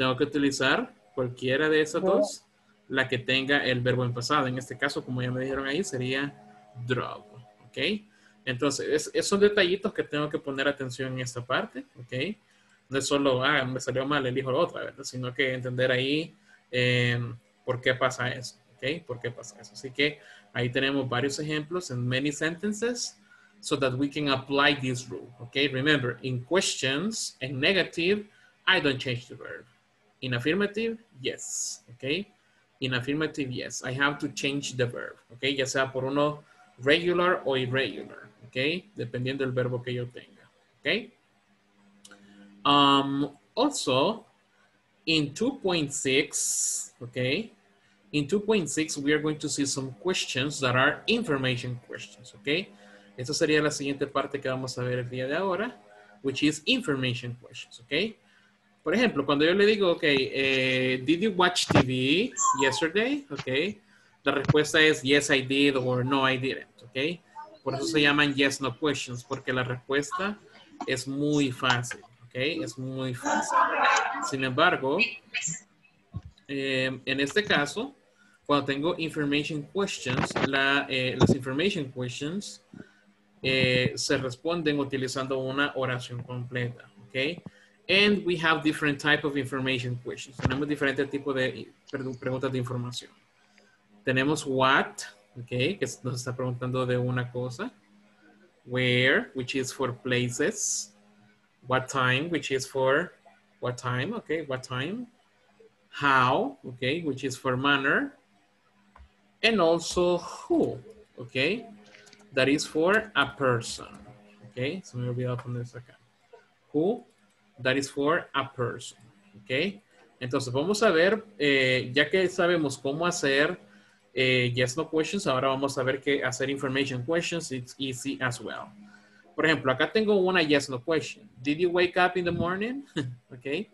tengo que utilizar cualquiera de esas dos, la que tenga el verbo en pasado. En este caso, como ya me dijeron ahí, sería drove, ¿ok? Entonces, es- esos detallitos que tengo que poner atención en esta parte, ¿ok? No es solo, ah, me salió mal, elijo la otra, ¿verdad? Sino que entender ahí eh, por qué pasa eso, ¿ok? ¿Por qué pasa eso? Así que ahí tenemos varios ejemplos en many sentences so that we can apply this rule, okay? Remember, in questions and negative, I don't change the verb. In affirmative, yes, okay? In affirmative, yes, I have to change the verb, okay? Ya sea por uno regular o irregular, okay? Dependiendo del verbo que yo tenga, okay? Um, also, in 2.6, okay? In 2.6, we are going to see some questions that are information questions, okay? Esa sería la siguiente parte que vamos a ver el día de ahora, which is information questions, okay? Por ejemplo, cuando yo le digo, ok, eh, did you watch TV yesterday? Ok. La respuesta es yes, I did or no, I didn't. Ok. Por eso se llaman yes, no questions, porque la respuesta es muy fácil. Ok. Es muy fácil. Sin embargo, eh, en este caso, cuando tengo information questions, la, eh, las information questions eh, se responden utilizando una oración completa. Ok. And we have different type of information questions. Tenemos diferentes tipos de preguntas de información. Tenemos what, okay, que nos está preguntando de una cosa. Where, which is for places. What time, which is for what time, okay, what time. How, okay, which is for manner. And also who, okay, that is for a person. Okay, se me olvidó poner eso acá. Who, that is for a person. Ok. Entonces vamos a ver, eh, ya que sabemos cómo hacer eh, yes, no questions, ahora vamos a ver que hacer information questions, it's easy as well. Por ejemplo, acá tengo una yes, no question. Did you wake up in the morning? ok.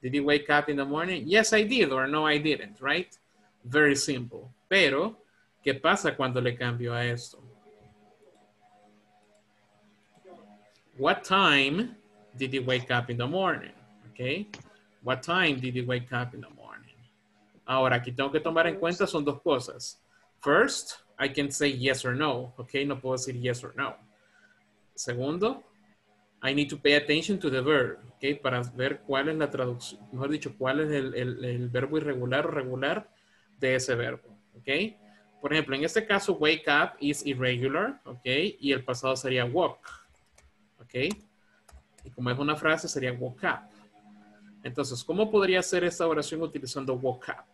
Did you wake up in the morning? Yes, I did, or no, I didn't, right? Very simple. Pero, ¿qué pasa cuando le cambio a esto? What time did you wake up in the morning? Okay. What time did you wake up in the morning? Ahora, aquí tengo que tomar en cuenta son dos cosas. First, I can say yes or no. Okay, no puedo decir yes or no. Segundo, I need to pay attention to the verb. Okay, para ver cuál es la traducción, mejor dicho, cuál es el, el, el verbo irregular o regular de ese verbo. Okay. Por ejemplo, en este caso, wake up is irregular. Okay, y el pasado sería walk. Okay. Y como es una frase, sería woke up. Entonces, ¿cómo podría hacer esta oración utilizando woke up?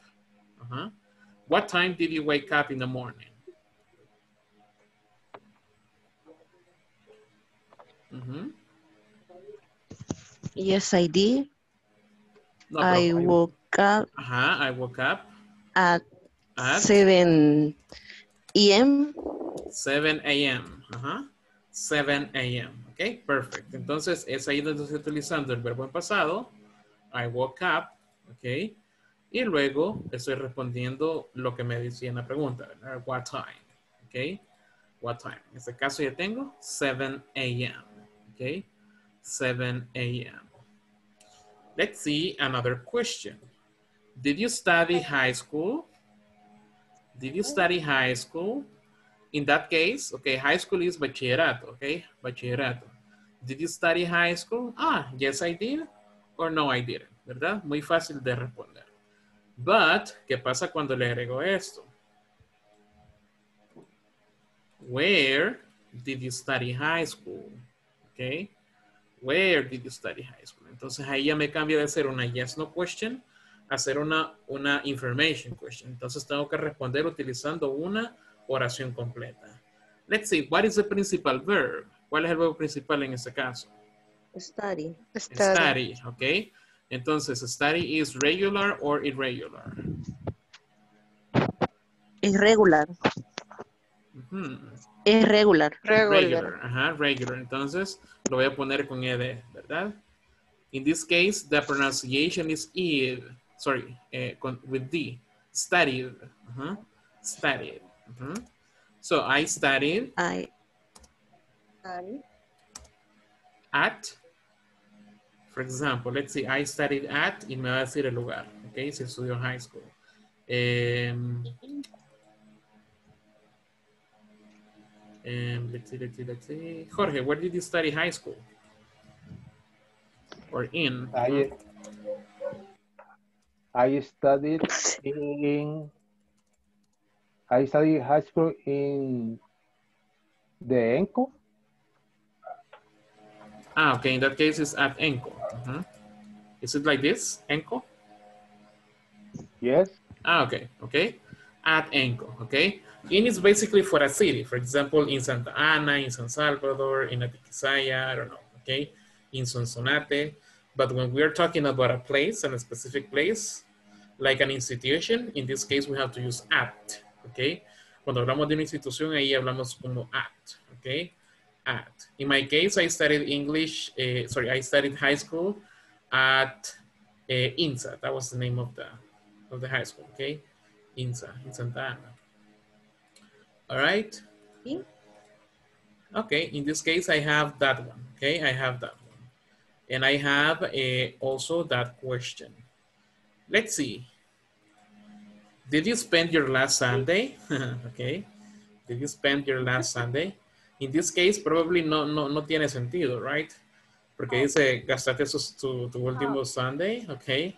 What time did you wake up in the morning? Yes, I did. No, I woke up Ajá, I woke up at at 7 a.m. 7 a.m. Ajá. 7 a.m. Ok, perfecto. Entonces, es ahí donde estoy utilizando el verbo en pasado. I woke up. Ok. Y luego estoy respondiendo lo que me decía en la pregunta. What time? Ok. What time? En este caso ya tengo 7 a.m. Ok. 7 a.m. Let's see another question. Did you study high school? Did you study high school? In that case, okay, high school is bachillerato, okay? Bachillerato. Did you study high school? Ah, yes, I did. Or no, I didn't, ¿verdad? Muy fácil de responder. But, ¿qué pasa cuando le agrego esto? Where did you study high school? Okay. Where did you study high school? Entonces ahí ya me cambia de ser una yes, no question a ser una, una information question. Entonces tengo que responder utilizando una oración completa. Let's see, what is the principal verb? ¿Cuál es el verbo principal en este caso? Study. Study, ok. Entonces, study is regular or irregular. Irregular. Ujú. Irregular. Regular. Ajá, regular. Entonces, lo voy a poner con ed, ¿verdad? In this case, the pronunciation is ed. Sorry, eh, con, with D. Studied. Ajá. Studied. Ujú. So, I studied I at, for example, let's say I studied at, y me va a decir el lugar, ok, si estudió en high school. Em, em, let's see, let's see, let's see. Jorge, where did you study high school? Or in? I, I studied in I studied high school in the ENCO. Ah, okay, in that case it's at ENCO. Is it like this, ENCO? Yes. Ah, okay, okay. At ENCO, okay? In is basically for a city. For example, in Santa Ana, in San Salvador, in Atiquizaya, I don't know, okay? In Sonsonate. But when we're talking about a place, and a specific place, like an institution, in this case we have to use at, okay? Cuando hablamos de una institución, ahí hablamos como at, okay? At. In my case, I studied English, eh, sorry, I studied high school at Eh, INSA, that was the name of the, of the high school, okay? INSA, in Santa Ana. All right? Okay, in this case, I have that one, okay? I have that one. And I have a, also that question. Let's see. Did you spend your last Sunday? okay. Did you spend your last Sunday? In this case, probably no, no, no tiene sentido, right? Porque dice, gastaste tu, tu último Sunday, ok.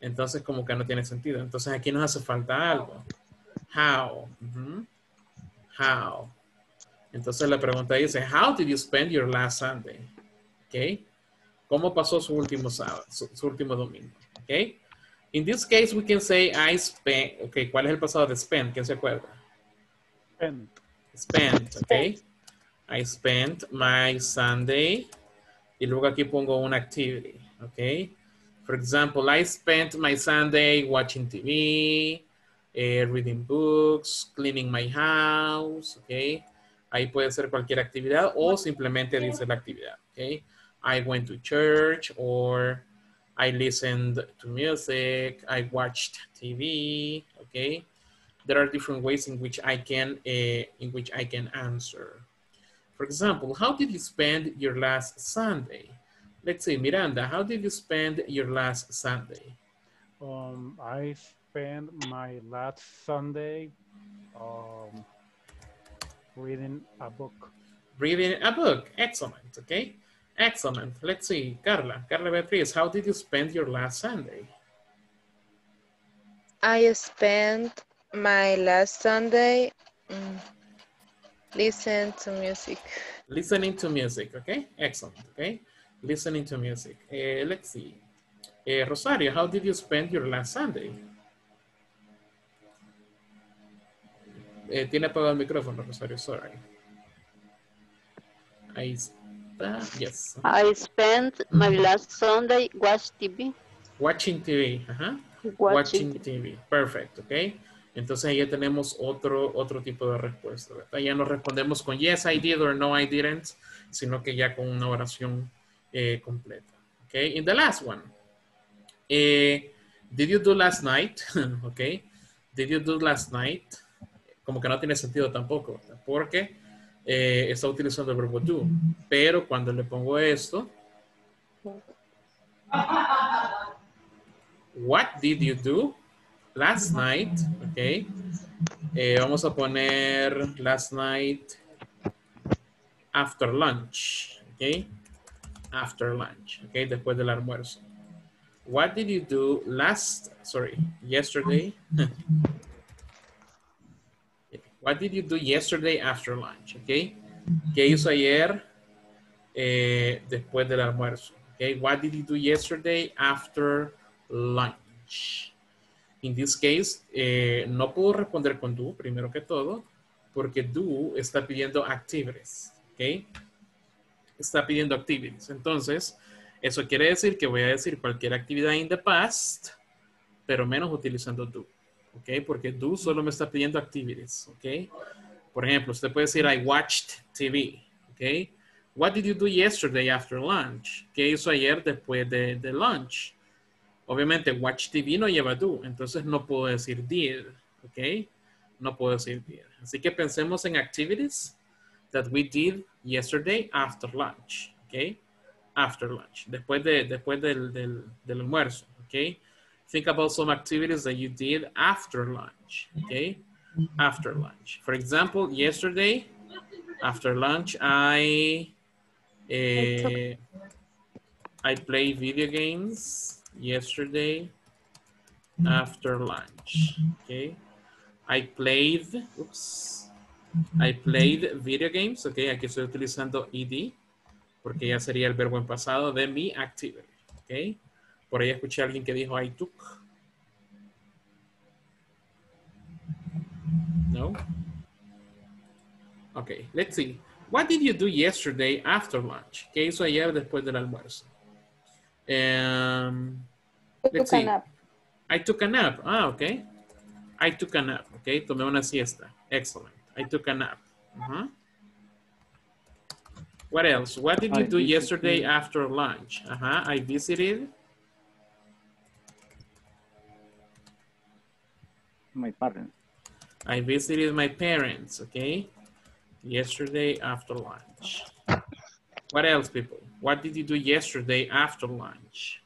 Entonces, como que no tiene sentido. Entonces, aquí nos hace falta algo. How? How? Entonces, la pregunta dice, how did you spend your last Sunday? Ok. ¿Cómo pasó su último sábado, su, su último domingo? Ok. In this case, we can say I spent. Ok, ¿cuál es el pasado de spend? ¿Quién se acuerda? Spend. Spent, ok. I spent my Sunday. Y luego aquí pongo una activity, ok. For example, I spent my Sunday watching TV, eh, reading books, cleaning my house, ok. Ahí puede ser cualquier actividad o simplemente dice la actividad, ok. I went to church or I listened to music, I watched TV, okay? There are different ways in which I can, uh, in which I can answer. For example, how did you spend your last Sunday? Let's say, Miranda, how did you spend your last Sunday? Um, I spent my last Sunday um, reading a book. Reading a book, excellent, okay? Excellent. Let's see, Carla, Carla Beatriz, how did you spend your last Sunday? I spent my last Sunday mm, listen to music. Listening to music, okay? Excellent, okay? Listening to music. Eh, let's see. Eh, Rosario, how did you spend your last Sunday? Eh, tiene apagado el micrófono, Rosario, sorry. Ahí está, yes. I spent my last Sunday watch TV. Watching TV, ajá. Watching Watching TV, perfect, ok. Entonces ya tenemos otro, otro tipo de respuesta, ¿verdad? Ya no respondemos con yes, I did or no, I didn't, sino que ya con una oración eh, completa. Ok, in the last one. Eh, did you do last night? ok. Did you do last night? Como que no tiene sentido tampoco, ¿verdad? porque eh, está utilizando el verbo do. Pero cuando le pongo esto, What did you do last night? Ok. Eh, vamos a poner last night after lunch. Ok. After lunch. Ok. Después del almuerzo. What did you do last, sorry, yesterday? What did you do yesterday after lunch? Ok. ¿Qué hizo ayer eh, después del almuerzo? Ok. What did you do yesterday after lunch? In this case, eh, no puedo responder con do, primero que todo, porque do está pidiendo activities, ¿ok? Está pidiendo activities. Entonces, eso quiere decir que voy a decir cualquier actividad in the past, pero menos utilizando do, ¿ok? Porque do solo me está pidiendo activities, ¿ok? Por ejemplo, usted puede decir, I watched TV, ¿ok? What did you do yesterday after lunch? ¿Qué hizo ayer después de, de lunch? Obviamente, watch TV no lleva do, entonces no puedo decir did, ¿ok? No puedo decir did. Así que pensemos en activities that we did yesterday after lunch, ¿ok? After lunch, después, de, después del, del, del almuerzo, ¿ok? Think about some activities that you did after lunch, ¿ok? After lunch. For example, yesterday, after lunch, I, eh, I played video games yesterday after lunch. Okay. I played, oops, I played video games. Okay, aquí estoy utilizando ed porque ya sería el verbo en pasado de mi activity. Okay. Por ahí escuché a alguien que dijo I took. No. Okay, let's see. What did you do yesterday after lunch? ¿Qué hizo ayer después del almuerzo? Um, let's see. I took a nap. Ah, okay. I took a nap. Okay, tomé una siesta. Excellent. I took a nap. Uh-huh. What else? What did you I do yesterday after lunch? Uh-huh. I visited. My parents. I visited my parents, okay? Yesterday after lunch. What else, people? What did you do yesterday after lunch?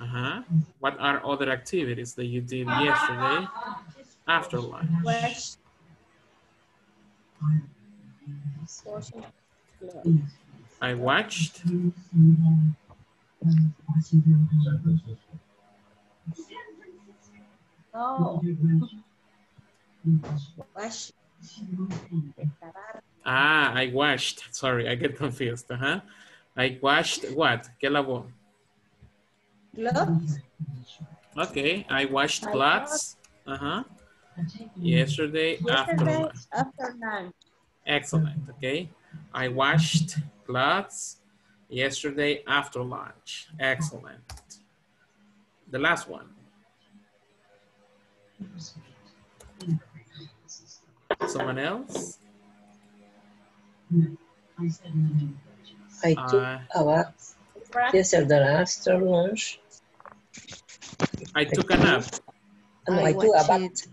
Uh-huh. What are other activities that you did yesterday after lunch? Watch. Social club. I watched. No. Watch. Ah, I watched. Sorry, I get confused. Uh-huh. I watched what? ¿Qué lavó? Club. Okay, I watched I Clots. Uh-huh. Yesterday after Yesterday lunch. after lunch. Excellent, okay. I watched Clots yesterday after lunch. Excellent. The last one. Someone else? I took Uh, a bath yesterday after lunch. I took a nap. No, I, took a bath.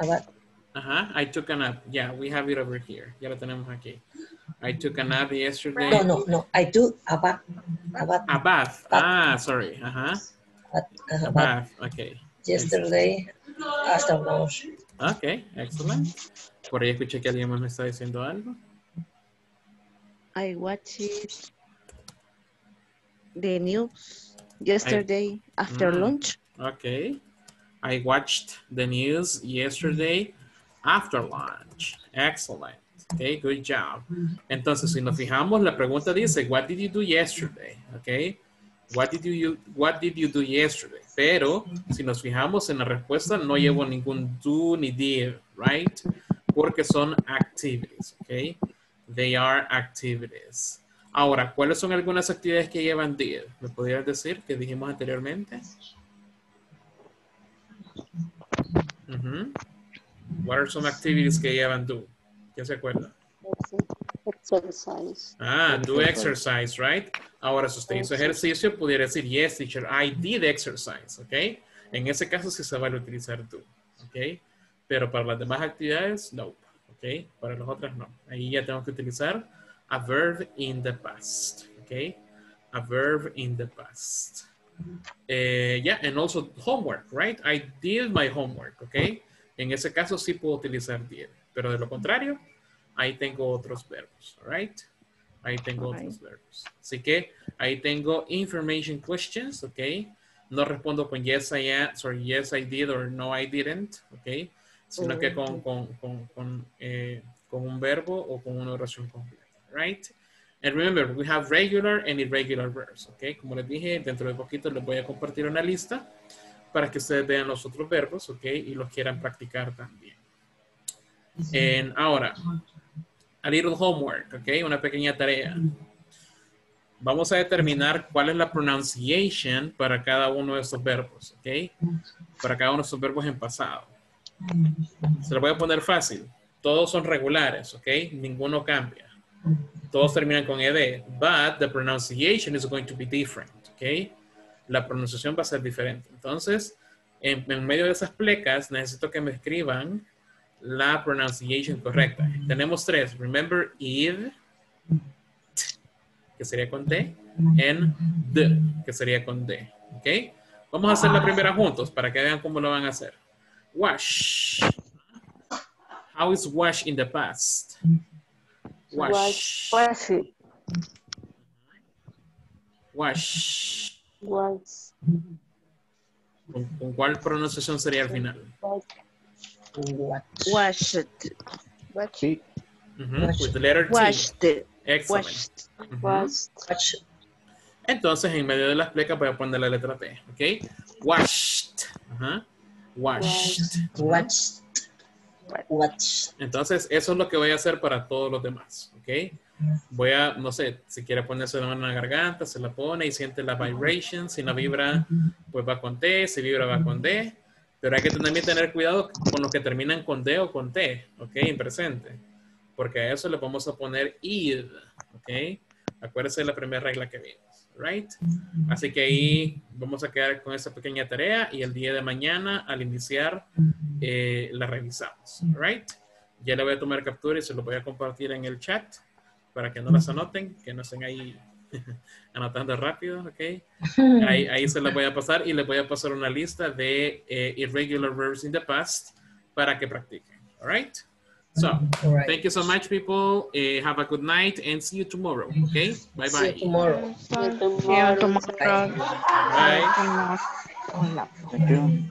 A bath. Uh-huh, I took a nap. Yeah, we have it over here. Ya lo tenemos aquí. I took a nap yesterday. No, no, no. I took a bath. A bath. A bath. Ah, sorry. Uh-huh. A A bath. bath. Okay. Yesterday after lunch. Okay, excellent. Por ahí escuché que alguien más me está diciendo algo. I watched the news yesterday after Mm. lunch. Okay. I watched the news yesterday after lunch. Excellent. Okay, good job. Entonces, si nos fijamos, la pregunta dice, what did you do yesterday? Okay. What did you, what did you do yesterday? Pero, si nos fijamos en la respuesta, no llevo ningún do ni did, right? Porque son activities, okay? They are activities. Ahora, ¿cuáles son algunas actividades que llevan did? ¿Me podrías decir que dijimos anteriormente? What are some activities que llevan do? ¿Quién se acuerda? Exercise. Ah, do exercise, right? Ahora, si usted hizo ejercicio, pudiera decir, yes, teacher, I did exercise, ¿ok? En ese caso sí se vale utilizar do, ¿ok? Pero para las demás actividades, no, ¿ok? Para las otras, no. Ahí ya tengo que utilizar a verb in the past, ¿ok? A verb in the past. Eh, yeah, and also homework, right? I did my homework, ¿ok? En ese caso sí puedo utilizar did, pero de lo contrario, ahí tengo otros verbos, all right? Ahí tengo otros verbos. Así que ahí tengo information questions, ¿ok? No respondo con yes I am, sorry, yes I did or no I didn't, ¿ok? Sino que con, con, con, con, eh, con un verbo o con una oración completa, right? And remember, we have regular and irregular verbs, ¿ok? Como les dije, dentro de poquito les voy a compartir una lista para que ustedes vean los otros verbos, ¿ok? Y los quieran practicar también. And ahora, a little homework, ¿ok? Una pequeña tarea. Vamos a determinar cuál es la pronunciation para cada uno de estos verbos, ¿ok? Para cada uno de estos verbos en pasado. Se lo voy a poner fácil. Todos son regulares, ¿ok? Ninguno cambia. Todos terminan con ed, but the pronunciation is going to be different, ¿ok? La pronunciación va a ser diferente. Entonces, en, en medio de esas plecas, necesito que me escriban la pronunciation correcta. Tenemos tres. Remember, id, que sería con T, and the, que sería con D. ¿Ok? Vamos a hacer la primera juntos para que vean cómo lo van a hacer. Wash. How is wash in the past? Wash. Wash. Wash. Wash. ¿Con, con cuál pronunciación sería al final? Washed. Sí. Ujú, With the letter T. Washed. Excellent. Washed. Entonces, en medio de las plecas voy a poner la letra T, ¿ok? Washed. Washed. Watch. Watch. Entonces, eso es lo que voy a hacer para todos los demás, ¿ok? Voy a, no sé, si quiere ponerse la mano en la garganta, se la pone y siente la vibration. Si no vibra, pues va con T. Si vibra, va con D. Pero hay que también tener cuidado con los que terminan con D o con T, ¿ok? En presente. Porque a eso le vamos a poner id, ¿ok? Acuérdense de la primera regla que vimos, right? Así que ahí vamos a quedar con esa pequeña tarea y el día de mañana al iniciar eh, la revisamos, right? Ya le voy a tomar captura y se lo voy a compartir en el chat para que no las anoten, que no estén ahí anotando rápido, ¿ok? Ahí, ahí se las voy a pasar y les voy a pasar una lista de eh, irregular verbs in the past para que practiquen, all right? So, All right. thank you so much, people. Eh, have a good night and see you tomorrow, okay? Bye See you bye. tomorrow. See you tomorrow. Bye. Bye. Thank you.